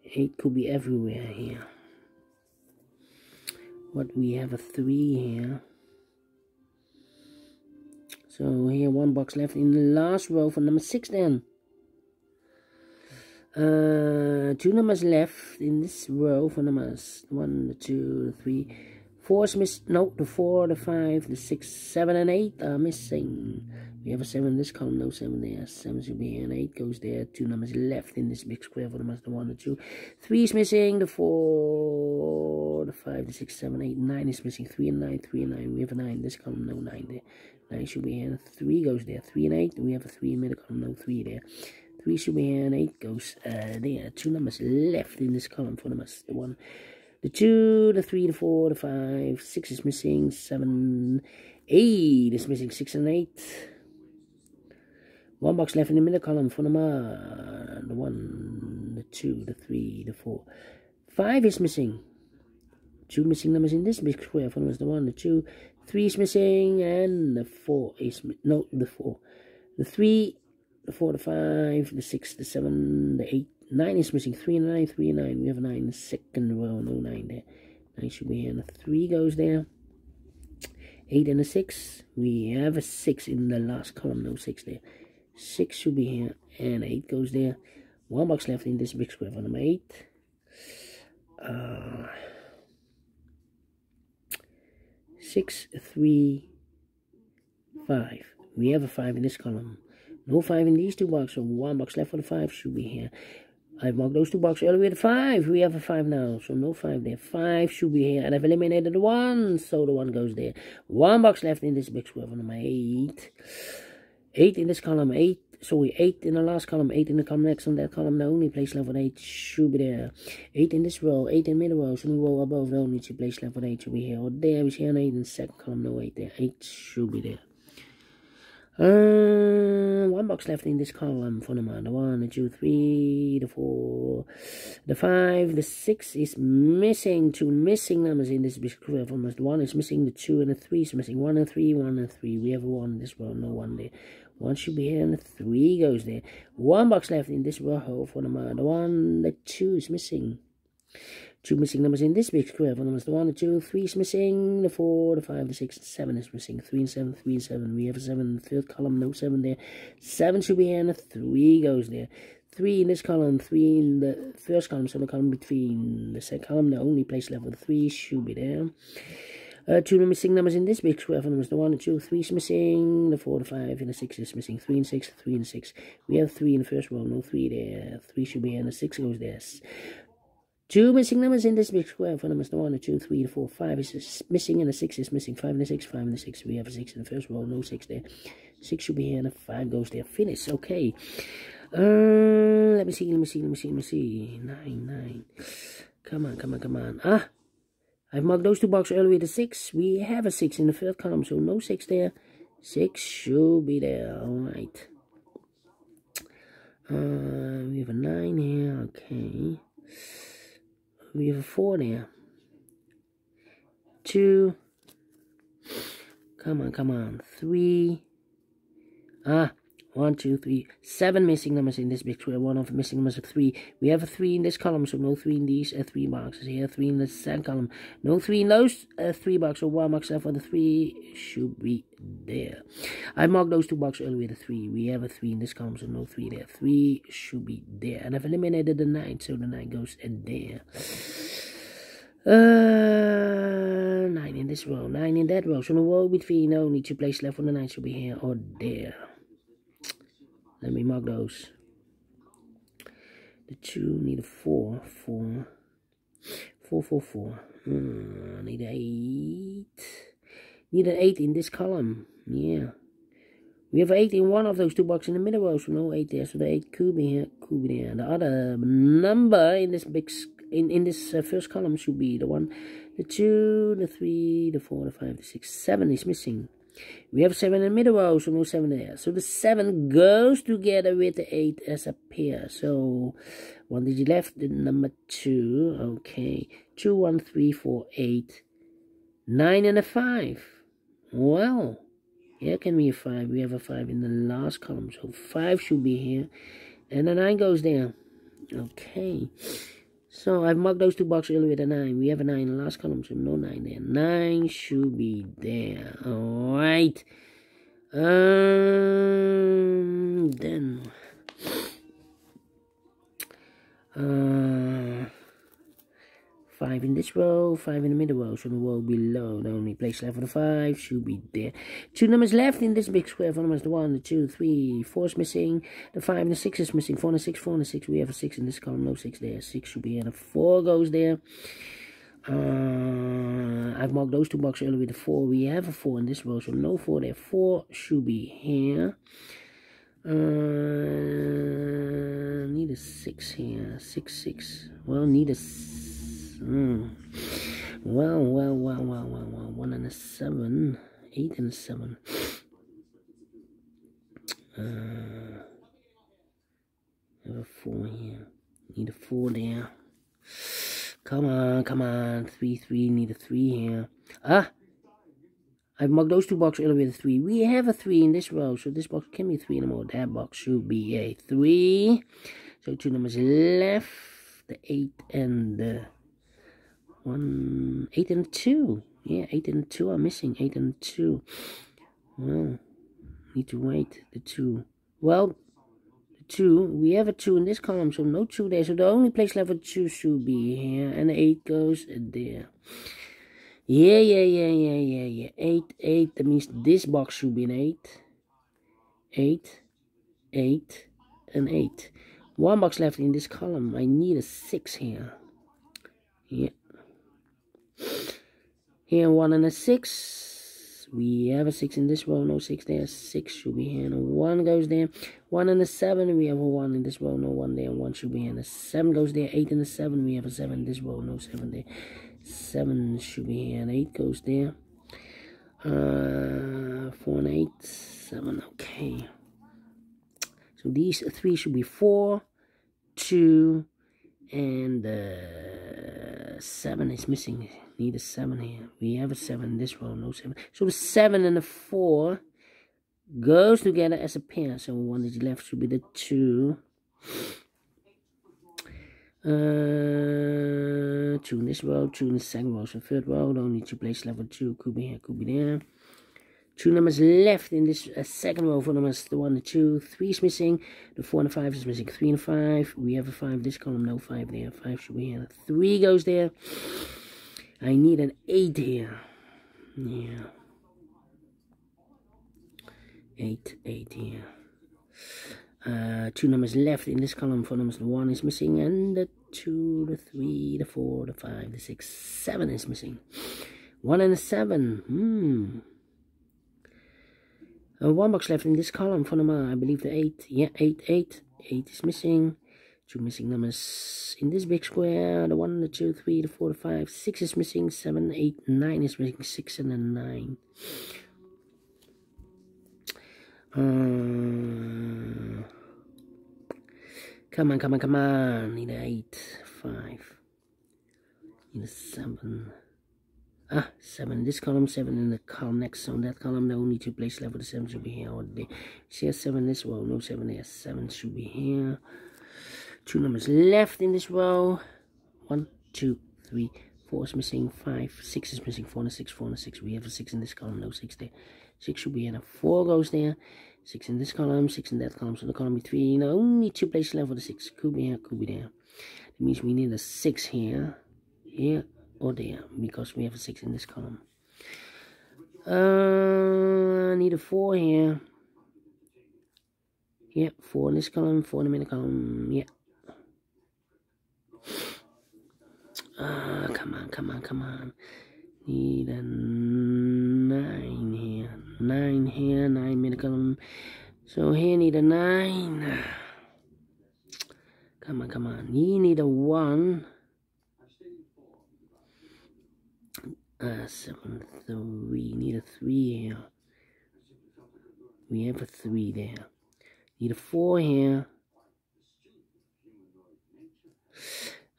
8 could be everywhere here. What we have a 3 here. So here, one box left in the last row for number 6 then. Uh, two numbers left in this row for numbers one, two, three. Fours miss. No, the four, the five, the six, seven, and eight are missing. We have a seven in this column, no seven there. Seven should be here, and eight goes there. Two numbers left in this big square for the master one, the two. Three is missing, the four, the five, the six, seven, eight, nine is missing. Three and nine, three and nine. We have a nine in this column, no nine there. Nine should be here, three goes there. Three and eight, we have a three in the middle column, no three there. Three should be here, and eight goes uh, there. Two numbers left in this column for the master one. The two, the three, the four, the five, six is missing, seven, eight is missing, six and eight. One box left in the middle column for the man. the one, the two, the three, the four. Five is missing. Two missing numbers in this big square for the one, the two, three is missing, and the four is no the four. The three, the four, the five, the six, the seven, the eight, 9 is missing. 3 and 9, 3 and 9. We have a 9 in the second row. No 9 there. 9 should be here. And a 3 goes there. 8 and a 6. We have a 6 in the last column. No 6 there. 6 should be here. And 8 goes there. One box left in this big square for number 8. Uh, 6, 3, 5. We have a 5 in this column. No 5 in these two boxes. So one box left for the 5 should be here. I've marked those two boxes earlier with 5. We have a 5 now, so no 5 there. 5 should be here, and I've eliminated the 1, so the 1 goes there. One box left in this big square for number 8. 8 in this column, 8. Sorry, 8 in the last column, 8 in the column next on that column. The only place left with 8 should be there. 8 in this row, 8 in middle row, so we row above the only place left with 8 should be here. Or there, we see an 8 in the second column, no 8 there. 8 should be there. Uh, one box left in this column for the man. The one, the two, three, the four, the five, the six is missing. Two missing numbers in this square. The one is missing, the two and the three is missing. One and three, one and three. We have a one this row, no one there. One should be here and the three goes there. One box left in this row for the man. The one, the two is missing. Two missing numbers in this big square. For numbers the one, the two, three is missing. The four, the five, the six, the seven is missing. Three and seven, three and seven. We have a seven in the third column. No seven there. Seven should be a three goes there. Three in this column, three in the first column. So the column between the second column, the only place left with three should be there. Uh, two missing numbers in this big square for numbers. The one, the two, three is missing. The four, the five, and the six is missing. Three and six, three and six. We have three in the first row. No three there. Three should be and the six goes there. Two missing numbers in this big square for numbers the one, the two, three, the four, five is missing, and the six is missing. Five and the six, five and the six. We have a six in the first row, no six there. Six should be here, and a five goes there. Finish. Okay. Uh, let me see, let me see, let me see, let me see. Nine, nine. Come on, come on, come on. Ah, I've marked those two boxes earlier a six. We have a six in the third column, so no six there. Six should be there. All right. Uh, we have a nine here. Okay. We have a four there. Two. Come on, come on. Three. Ah, one, two, three, seven missing numbers in this big square. One of the missing numbers of three. We have a three in this column, so no three in these uh, three boxes here. Three in the second column. No three in those uh, three boxes. So one box left for the three should be there. I marked those two boxes earlier a three. We have a three in this column, so no three there. Three should be there. And I've eliminated the nine, so the nine goes in there. Uh, nine in this row, nine in that row. So the row between only two places left for the nine should be here or there. Let me mark those. The two need a four, four, four, four, four. Hmm, need an eight. Need an eight in this column. Yeah. We have eight in one of those two boxes in the middle row, so no eight there. So the eight could be here, could be there. The other number in this big in in this uh, first column should be the one, the two, the three, the four, the five, the six, seven is missing. We have 7 in the middle row, so no 7 there. So the 7 goes together with the 8 as a pair. So one digit left, the number 2. Okay. 2, 1, 3, 4, 8. 9 and a 5. Well, here can be a 5. We have a 5 in the last column. So 5 should be here. And the 9 goes there. Okay. So I've marked those two boxes earlier with a 9. We have a 9 in the last column, so no 9 there. 9 should be there. Alright. Um, then. Uh, Five in this row, five in the middle row, so the row below. The only place left for the five should be there. Two numbers left in this big square. Four numbers, the one, the two, three, four is missing. The five and the six is missing. Four and the six, four and the six. We have a six in this column, no six there. Six should be here. The four goes there. Uh, I've marked those two boxes earlier with the four. We have a four in this row, so no four there. Four should be here. Uh, need a six here. Six, six. Well, need a Mm. Well, well, well, well, well, well. One and a seven. Eight and a seven. Uh, have a four here. Need a four there. Come on, come on. Three, three. Need a three here. Ah! I've marked those two boxes earlier with a three. We have a three in this row, so this box can be three anymore. That box should be a three. So two numbers left. The eight and the one, eight and two. Yeah, eight and two are missing. Eight and two. Well, need to wait. The two. Well, the two. We have a two in this column, so no two there. So the only place left two should be here, and eight goes there. Yeah, yeah, yeah, yeah, yeah, yeah. Eight, eight. That means this box should be an eight. Eight, eight, and eight. One box left in this column. I need a six here. Yeah. Here, one and a six. We have a six in this row, no six there. Six should be here, one goes there. One and a seven, we have a one in this row, no one there. One should be here, and a seven goes there. Eight and a seven, we have a seven in this row, no seven there. Seven should be here, and eight goes there. Uh, four and eight, seven, okay. So these three should be four, two, and uh, seven is missing need a 7 here. We have a 7 in this row, no 7. So the 7 and the 4 goes together as a pair. So one is left should be the 2. Uh, two in this row, two in the second row, so third row, only two place level two, could be here, could be there. Two numbers left in this uh, second row, four numbers, the one, the two, three is missing, the four and the five is missing, three and five, we have a five, this column, no five there, five should be here, three goes there, I need an eight here, yeah, eight, eight here. Uh, two numbers left in this column, four numbers, the one is missing, and the two, the three, the four, the five, the six, seven is missing. One and a seven, hmm. Uh, one box left in this column for number, I believe the eight, yeah, eight, eight, eight is missing. Two missing numbers in this big square, the one, the two, three, the four, the five, six is missing, seven, eight, nine is missing, six and a nine. Uh, come on, come on, come on. Need an eight, five. Need a seven. Ah, seven. This column, seven in the column next on that column. The only two place left for the seven should be here. Or the see a seven this row. No seven there. Seven should be here. Two numbers left in this row. One, two, three, four is missing. Five, six is missing. Four and a six, four and a six. We have a six in this column. No six there. Six should be in a Four goes there. Six in this column, six in that column. So the column be between only two places left for the six. Could be here, could be there. That means we need a six here, here, or there, because we have a six in this column. Uh, I need a four here. Yeah, four in this column, four in the middle column. Yeah. Ah, come on, come on, come on. Need a nine here. Nine here, nine column. So here need a nine. Come on, come on. You need a one. Uh, seven, three. Need a three here. We have a three there. Need a four here.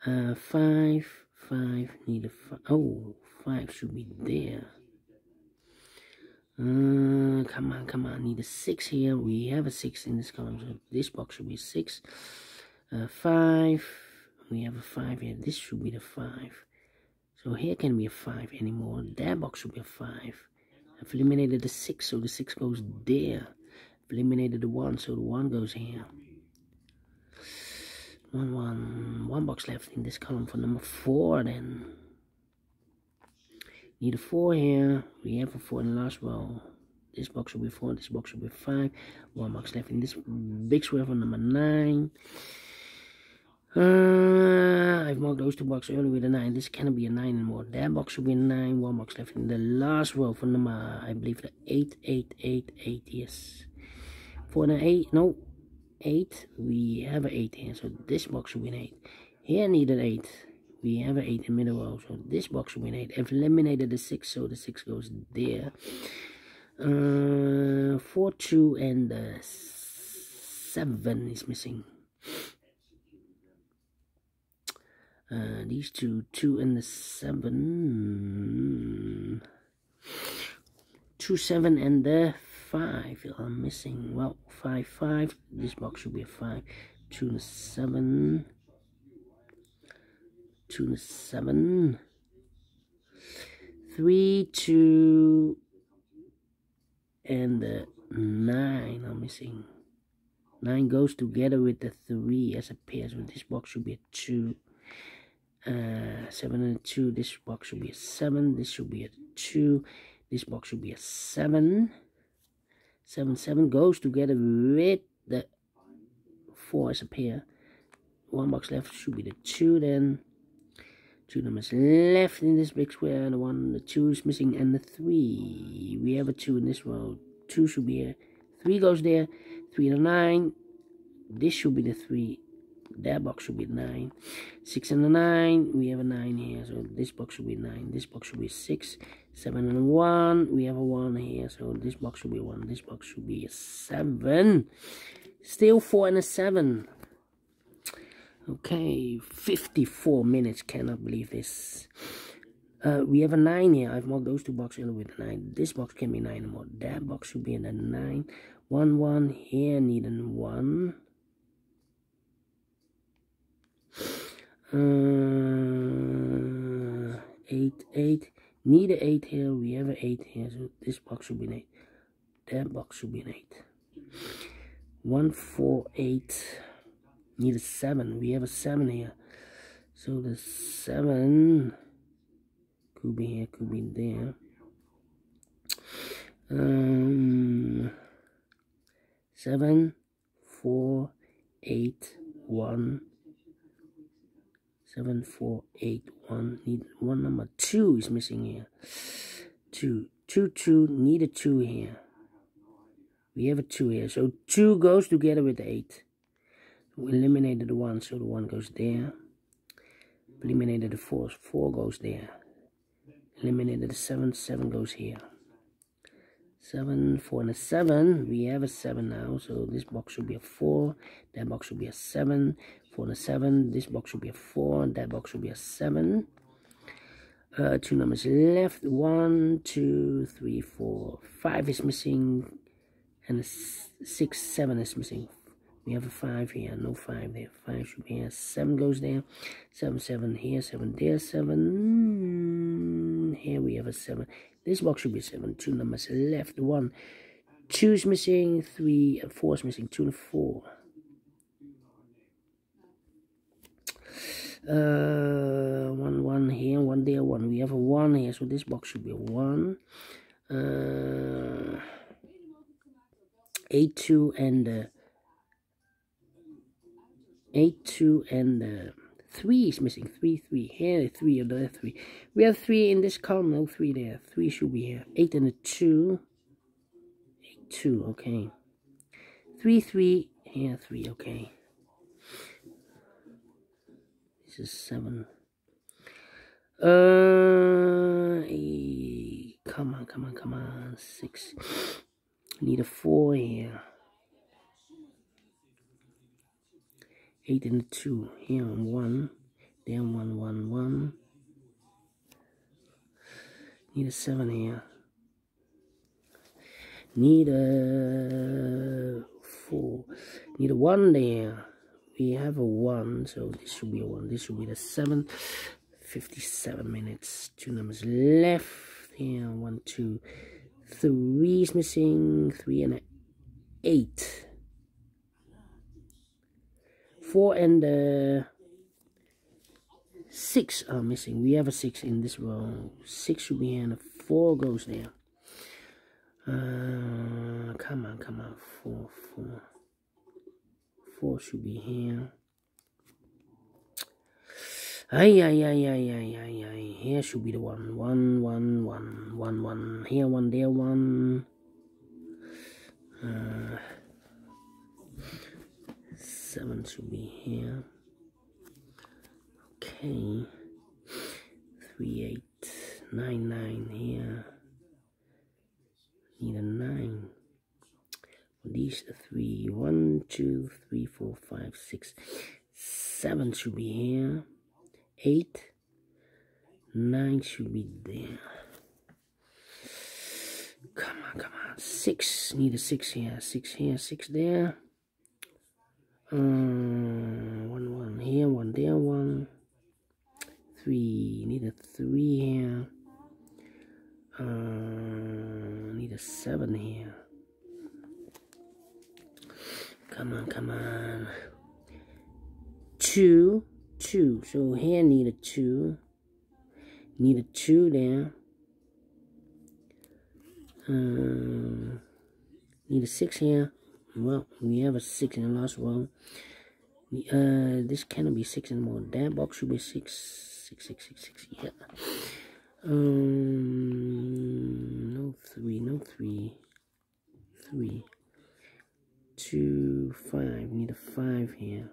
Uh, five, five. Need a five. Oh, five should be there. Uh, come on, come on. Need a six here. We have a six in this column, so this box should be six. Uh, five. We have a five here. This should be the five. So here can be a five anymore. That box should be a five. I've eliminated the six, so the six goes there. I've eliminated the one, so the one goes here. One, one, one box left in this column for number four then. Need a 4 here. We have a 4 in the last row. This box will be 4. This box will be 5. One box left in this big square for number 9. Uh, I've marked those two boxes earlier with a 9. This cannot be a 9 anymore. That box should be a 9. One box left in the last row for number, I believe, the 8, 8, 8, 8. Yes. For the 8, no. 8. We have an 8 here. So this box should be an 8. Here I need an 8 we have an 8 in the middle row so this box will be an 8 I've eliminated the 6 so the 6 goes there uh 4 2 and the 7 is missing uh these two 2 and the 7 2 7 and the 5 are missing well 5 5 this box should be a 5 2 and 7 Three, two. and the nine I'm missing. Nine goes together with the three as a pair so this box should be a two uh seven and two. This box should be a seven. This should be a two. This box should be a seven seven seven goes together with the four as a pair one box left should be the two then Two numbers left in this big square. The one, the two is missing, and the three. We have a two in this row. Two should be here. Three goes there. Three and a nine. This should be the three. That box should be nine. Six and a nine. We have a nine here. So this box should be nine. This box should be six. Seven and a one. We have a one here. So this box should be one. This box should be a seven. Still four and a seven. Okay, 54 minutes. Cannot believe this. Uh, we have a 9 here. I've marked those two boxes in with a 9. This box can be 9 more. That box should be in a 9. 1, 1. Here, need a 1. Uh, eight, eight. Need an eight here. We have an eight here, so this box should be an eight. That box should be an eight. One, four, eight. Need a seven. We have a seven here. So the seven could be here, could be there. Um, seven, four, eight, one, seven, four, eight, one. Need one number two is missing here. Two, two, two. Need a two here. We have a two here, so two goes together with eight. We eliminated the one, so the one goes there. Eliminated the four, four goes there. Eliminated the seven, seven goes here. Seven, four, and a seven. We have a seven now, so this box should be a four. That box should be a seven. Four and a seven. This box should be a four. and That box should be a seven. Uh, two numbers left. One, two, three, four, five is missing, and six, seven is missing. We have a five here, no five there. Five should be here. Seven goes there. Seven, seven here, seven there, seven. Here we have a seven. This box should be seven. Two numbers left. One, two is missing. Three, four is missing. Two and four. Uh, one, one here, one there, one. We have a one here, so this box should be a one. Uh, eight, two, and uh, eight, two, and uh, three is missing. Three, three. Here, three, there, three. We have three in this column, no three there. Three should be here. Eight and a two. Eight, two, okay. Three, three, here, three, okay. Is seven. Uh, eight. come on, come on, come on. Six. Need a four here. eight and a two here on one then one one one need a seven here need a four need a one there we have a one so this should be a one this should be the seven 57 minutes two numbers left here one two three is missing three and an eight four and uh, six are missing. We have a six in this row. Six should be here, four goes there. Uh, come on, come on, four, four. Four should be here. Ay, ay, ay, ay, ay, ay, ay. Here should be the one. One, one, one, one, one. Here, one, there, one. Uh, seven should be here. Okay. Three, eight, nine, nine here. Need a nine. These three. One, two, three, four, five, six, seven should be here. Eight. Nine should be there. Come on, come on. Six. Need a six here. Six here, six there. Um, one, one here, one there, one. Three. Need a three here. Uh, need a seven here. Come on, come on. Two, two. So here need a two. Need a two there. Uh, need a six here. Well, we have a six in the last row. We, uh, this cannot be six anymore. That box should be six, six, six, six, six. Yeah. Um, no three, no three, three, two, five. We need a five here.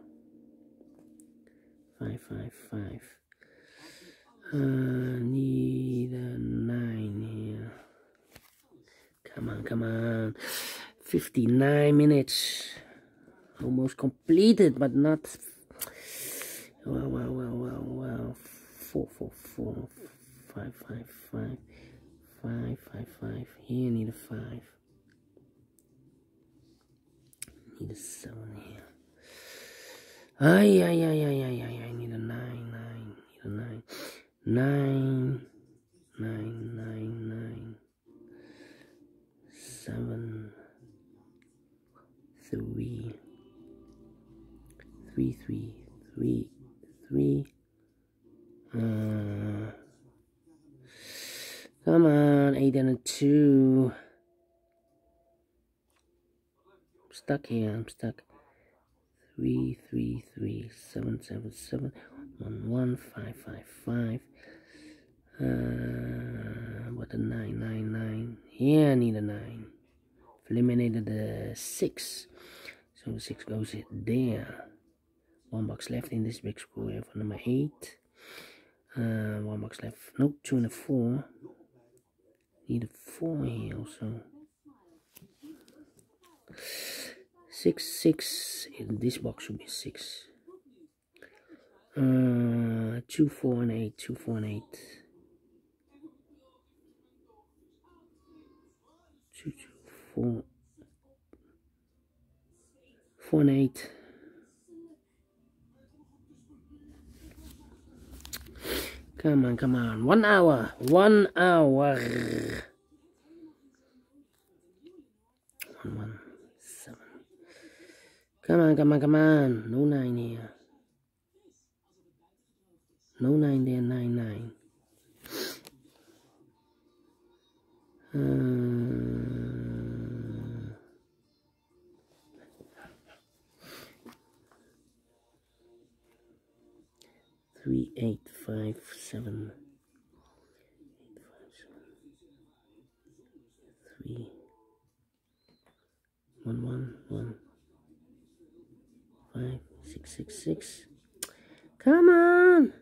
Five, five, five. Uh, need a nine here. Come on, come on. 59 minutes. Almost completed, but not. Well, well, well, well, well. Four, four, four, five, five, five, five, five, five. Here, need a five. Need a seven here. Ay, ay, ay, ay, ay, ay, I need a nine, nine, need a nine. nine, nine, nine, nine, seven, three, three, three, three, three. Uh, come on, eight and a two. I'm stuck here. I'm stuck. Three, three, three, seven, seven, seven, one, one, five, five, five. Uh, what a nine, nine, nine. Yeah, I need a nine. Eliminated the six. So six goes there. One box left in this big square for number eight. Uh, one box left. Nope, two and a four. Need a four here also. Six, six. In this box should be six. Uh, two, four, and eight. Two, four, and eight. Two, two, four. Four and eight. Come on, come on. One hour. One hour. One, one. Come on, come on, come on. No nine here. No nine there, nine, nine. Uh, three, eight, five, seven. Eight, five, seven. Three. One, one, one. Five, six, six, six. Come on.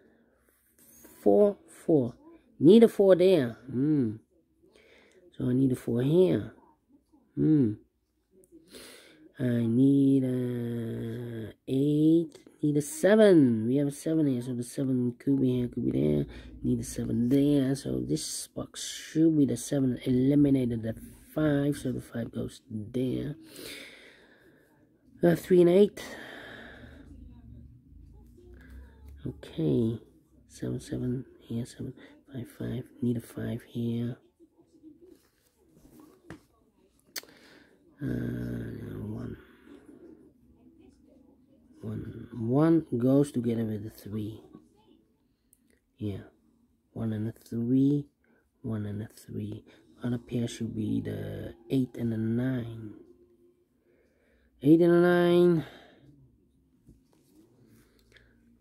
Four, four. Need a four there. Hmm. So I need a four here. Hmm. I need a eight. Need a seven. We have a seven here, so the seven could be here, could be there. Need a seven there. So this box should be the seven. Eliminated the five, so the five goes there. Uh, three and eight. Okay. Seven, seven here, seven, five, five. Need a five here. Uh, one. One. One goes together with the three. Yeah. One and a three. One and a three. Other pair should be the eight and the nine. Eight and a nine.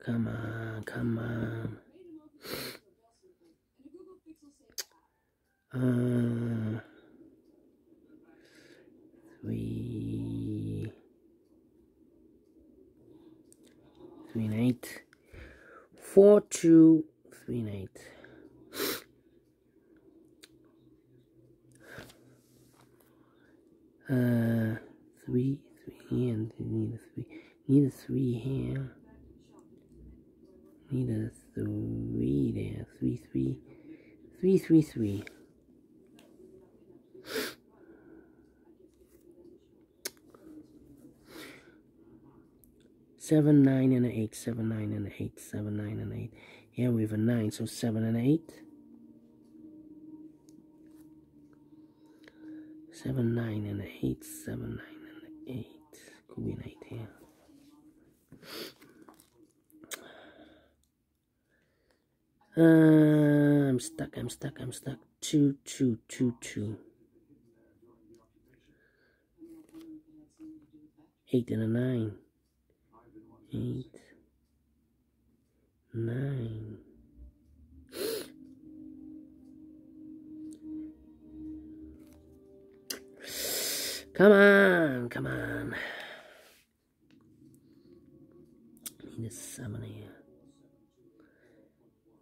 Come on, come on. Uh, three, three eight, four, two, three eight. Uh, three, three and need a three, need a three here. Need a three there. Three, three, three, three, three. Seven, nine, and an eight. Seven, nine, and an eight. Seven, nine, and eight. Here we have a nine, so seven and eight. Seven, nine, and an eight. Seven, nine, and an eight. Could be an eight here. Uh, I'm stuck, I'm stuck, I'm stuck. Two, two, two, two. Eight and a nine. Eight. Nine. Come on, come on. Need a seven here.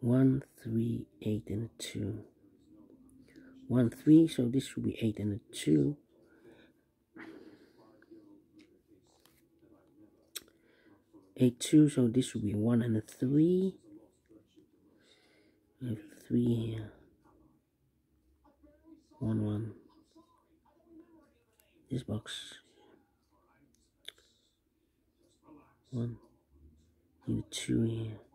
One, three, eight, and a two. One, three, so this should be eight and a two. Eight, two, so this should be one and a three. We have three here. One, one. This box. One. A two here.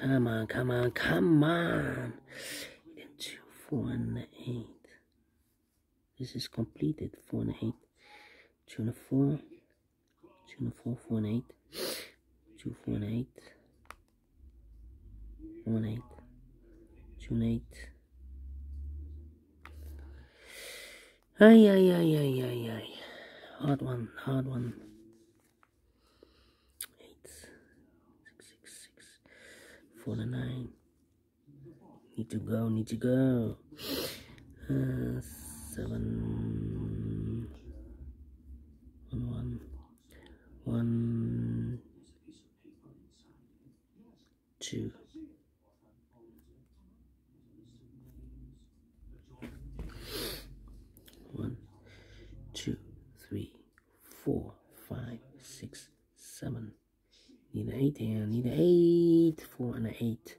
Come on, come on, come on. Then two, four, and eight. This is completed. Four and eight. Two and four. Two and four, four and eight. Two, four and eight. One eight. Two and eight. Ay, ay, ay, ay, ay, ay. Hard one, hard one. 49. Need to go, need to go. Uh, 7. 1 1. 1. 2. Need an eight here. Need an eight. Four and an eight.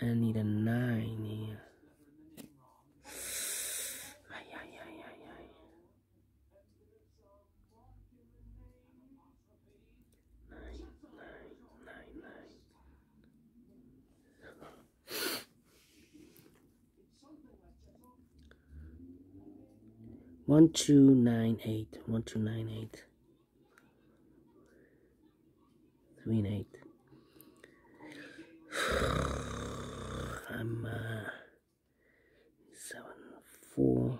And need a nine here. Nine, nine, nine, nine. One two nine eight. One two nine eight. And eight. I'm uh seven four.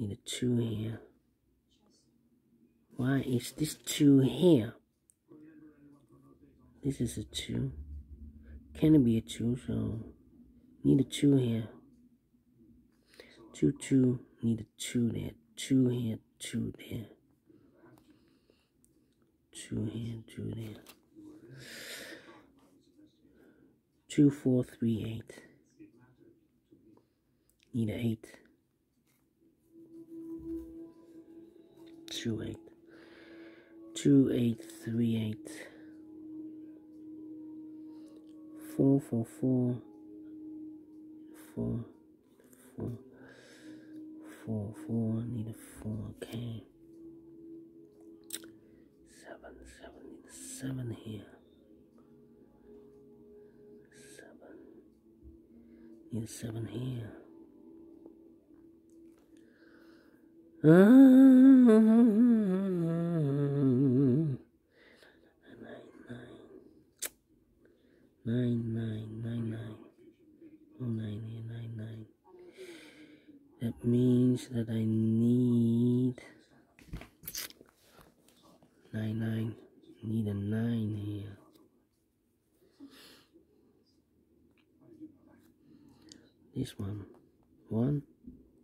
Need a two here. Why is this two here? This is a two. Can it be a two? So need a two here. Two two need a two there. Two here, two there. Two here, two there. Two four three eight. Need a eight. Two eight. Two eight three eight. Four four four. Four four four, four, need a four, okay. Seven here. Seven, need seven here. Nine, nine, nine, nine. Oh, nine nine, nine. That means that I need nine nine. Need a nine here. This one. One,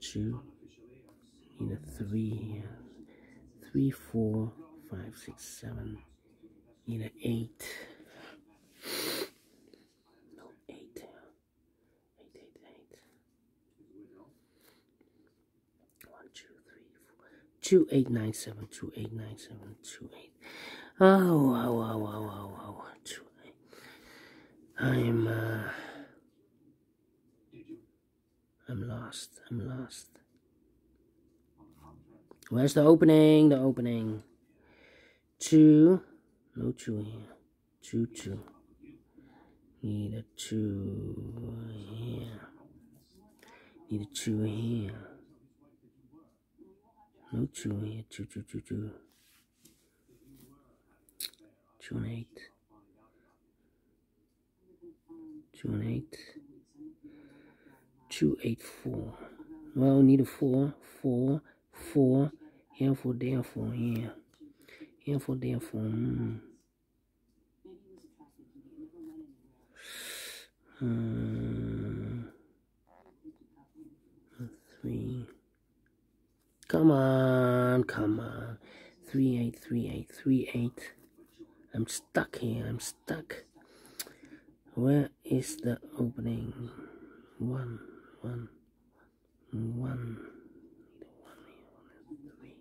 two. Need a three here. Three, four, five, six, seven. Need an eight. No eight. Eight, eight, eight. One, two, three, four. Two, eight, nine, seven. Two, eight, nine, seven. Two, eight. Oh, wow, wow, wow, wow. Two. I'm, uh, I'm lost. I'm lost. Where's the opening? The opening. Two. No two here. Two, two. Need a two here. Need a two here. No two here. Two, two, two, two. June 8. June 8. 284. Well, we need a 4, 4, 4, and for therefore, yeah. And for therefore, mm. Hmm. Uh, three. Come on, come on. Three eight, three eight, three eight. I'm stuck here. I'm stuck. Where is the opening? One, one, one. One three,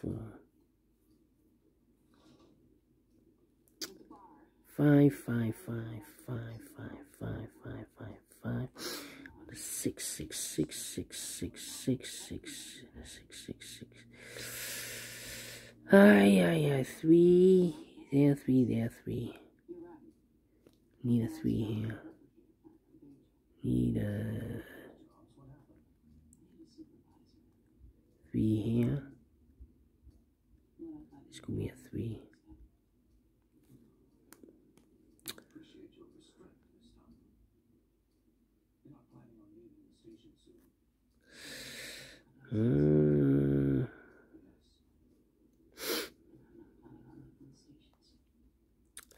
four, five, five, five, five, five, five, five, five, five. Six, six, six, six, six, six, six, six, six, six. Ay, ay, ay, three, there, three, there, three. Need a three here. Need a three here. This could be a three. Uh,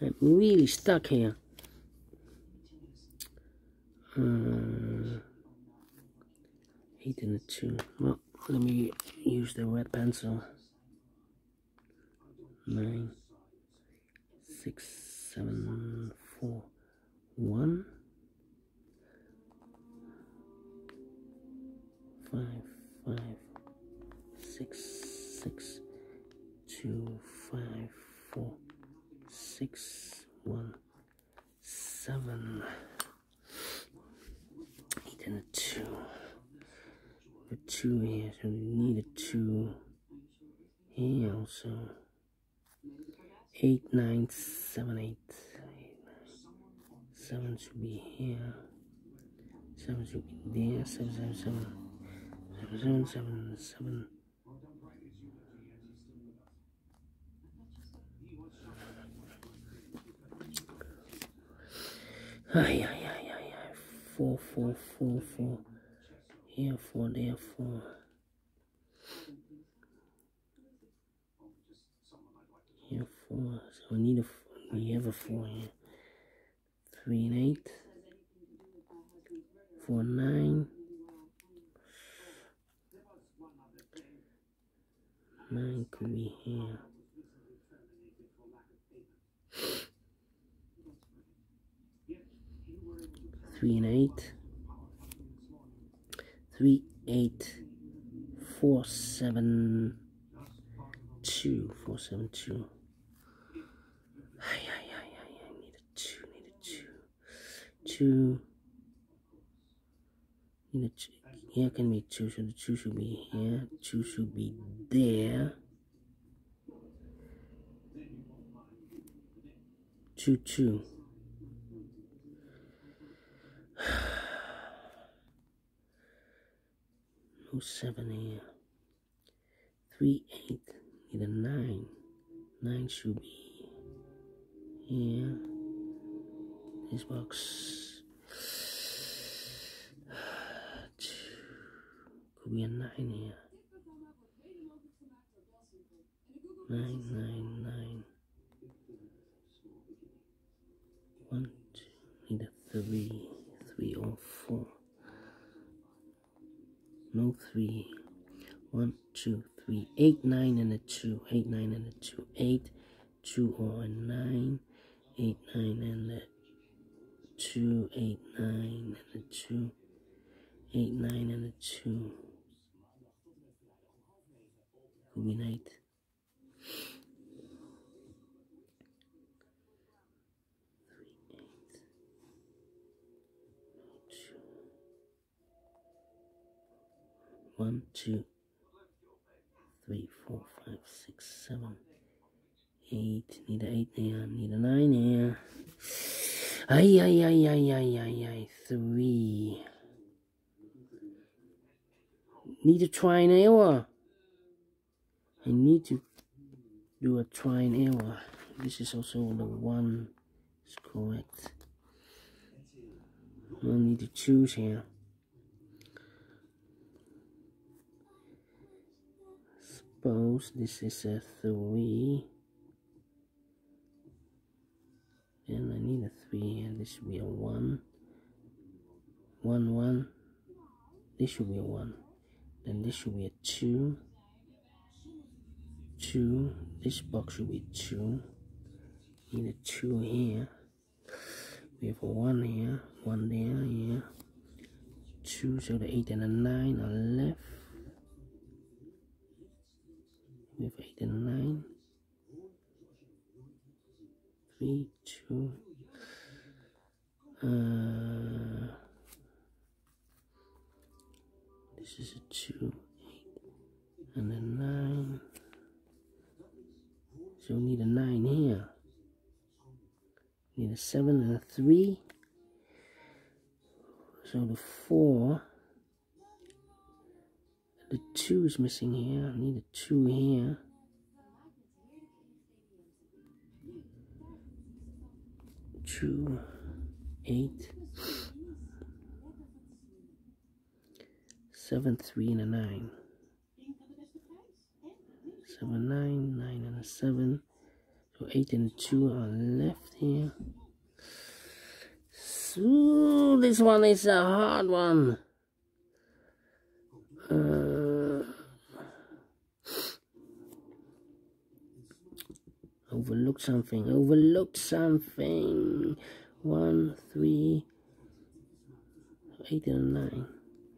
I'm really stuck here. Uh, eight and a two. Well, let me use the red pencil. Nine, six, seven, four, one, five, five, six, six, two, five, four, six, one, seven, eight and a two. A two here, so we need a two here also. Eight, nine, seven, eight. eight. Seven should be here. Seven should be there. Seven, seven, seven. Seven, seven, seven, seven. Ay, ay, ay, ay, ay. Four, four, four, four. Here, four, there, four. Here, four. So we need a, we have a four here. Three and eight. Four, nine. Nine could be here. Three and eight. Three, eight, four, seven, two, four, seven, two. Ay, ay, ay, ay, ay, need a two, need a two. Two. Need a two. Here can be two, so the two should be here. Two should be there. Two, two. No seven here. Three, eight. Need a nine. Nine should be here. This box. Could be a nine here. Nine, nine, nine. One, two. Need a. Three or four. No three. One, two, three. Eight, nine, and a two. Eight, nine, and a two. Eight, two, oh, or a nine. And a two. Eight, nine, and a two. Eight, nine, and a two. Eight. Eight. Two. One, two, three, four, five, six, seven, eight. Need an eight there. Need a nine there. Ay, ay, ay, ay, ay, ay, ay. Three. Need to try an error. I need to do a try and error. This is also the one is correct. I need to choose here. Suppose this is a three. and I need a three and this should be a one. One one. This should be a one. Then this should be a two. Two. This box should be two. Need a two here. We have a one here, one there, here. Two, so the eight and a nine are left. Nine. Three, two. Uh, this is a two, eight, and a nine. So we need a 9 here. We Need a 7 and a 3. So the 4. The 2 is missing here. I need a 2 here. Two, eight, seven, three, and a nine. Seven, nine, nine, and a seven. So eight and two are left here. So this one is a hard one. Uh, overlooked something. Overlooked something. One, three, eight, and nine.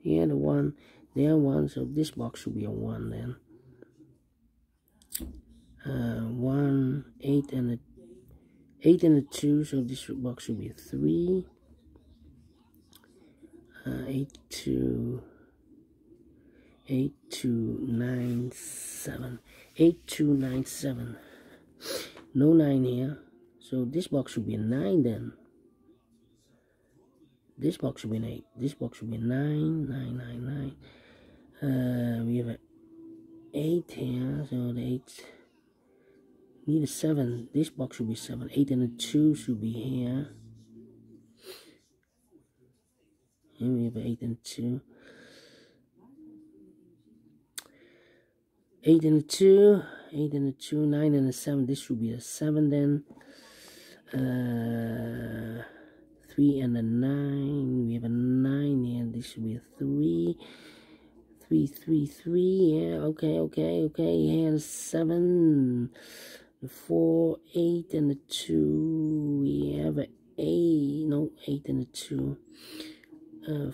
Here the one, there one. So this box should be a one then uh, 1, 8 and a 8 and a 2, so this box should be a 3. Uh, 8, 2, 8, 2, 9, 7. 8, 2, 9, 7. No 9 here. So this box should be a 9 then. This box should be an 8. This box should be a 9, 9, 9, 9. Uh, we have an 8 here, so the 8 Need a 7. This box should be 7. 8 and a 2 should be here. Here we have 8 and 2. 8 and a 2. 8 and a 2. 9 and a 7. This should be a 7 then. Uh, 3 and a 9. We have a 9 here. This should be a 3 three, three, three. Yeah, okay, okay, okay. Here's seven 4, 8, and a 2. We have a 8, no, 8 and a 2. Uh,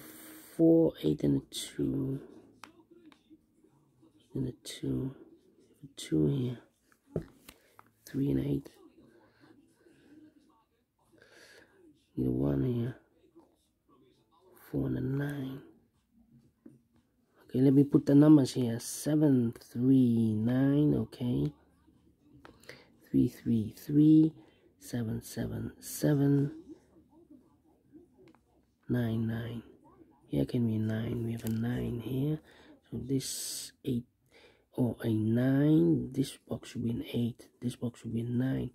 4, 8, and a 2. 8 and a 2. 2 here. 3 and 8. Need 1 here. 4 and a 9. Okay, let me put the numbers here. Seven, three, nine. okay three three three seven seven seven nine nine here can be nine we have a nine here so this eight or a nine. This box should be an eight. This box should be a nine.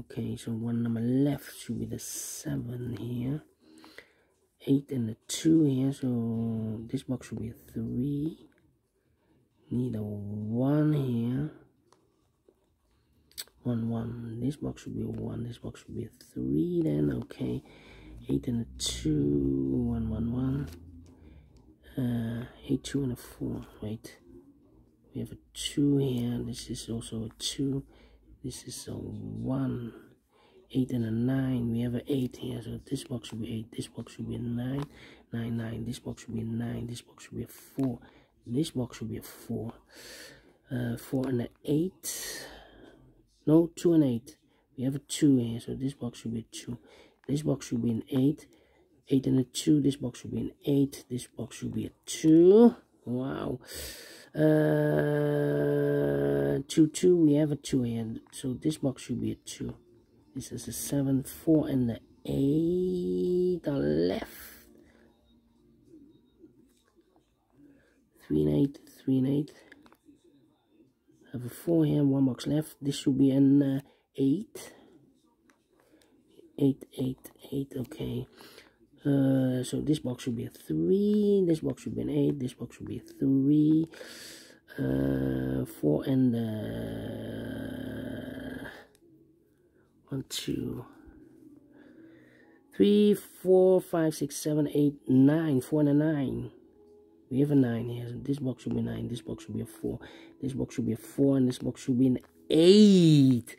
Okay so one number left should be the seven here. Eight and a two here so this box should be a three. Need a one here. One one. This box should be a one. This box should be a three then. Okay. Eight and a two. two. One one one. Uh eight two and a four. Wait we have a two here this is also a two this is a one eight and a nine we have an eight here so this box should be eight this box should be a nine nine nine this box should be a nine this box should be a four this box should be a four uh four and an eight no, 2 and 8. We have a 2 here, so this box should be a 2. This box should be an 8. 8 and a 2. This box should be an 8. This box should be a 2. Wow. Uh, 2, 2. We have a 2 here, so this box should be a 2. This is a 7, 4, and the 8 the left. 3 and 8, 3 and 8 have a 4 here, one box left. This should be an uh, 8. 8, 8, 8, okay. Uh, so this box should be a 3, this box should be an 8, this box should be a 3, uh, 4 and uh, 1, 2, 3, 4, 5, 6, 7, 8, 9, 4 and a 9. We have a 9 here. This box should be 9. This box should be a 4. This box should be a 4. And this box should be an 8.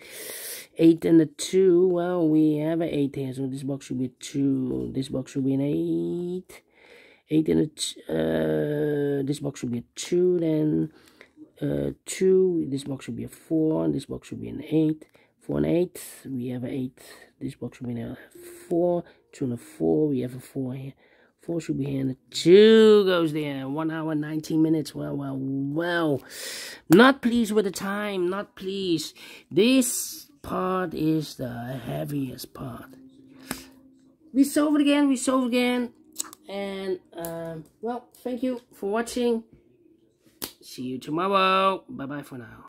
8 and a 2. Well, we have an 8 here. So this box should be 2. This box should be an 8. 8 and a... Uh, this box should be a 2. Then uh, 2. This box should be a 4. And this box should be an 8. 4 and 8. We have an 8. This box should be a 4. 2 and a 4. We have a 4 here. Four should be here. Two goes there. One hour, 19 minutes. Well, well, well. Not pleased with the time. Not pleased. This part is the heaviest part. We solve it again. We solve again. And, um, well, thank you for watching. See you tomorrow. Bye-bye for now.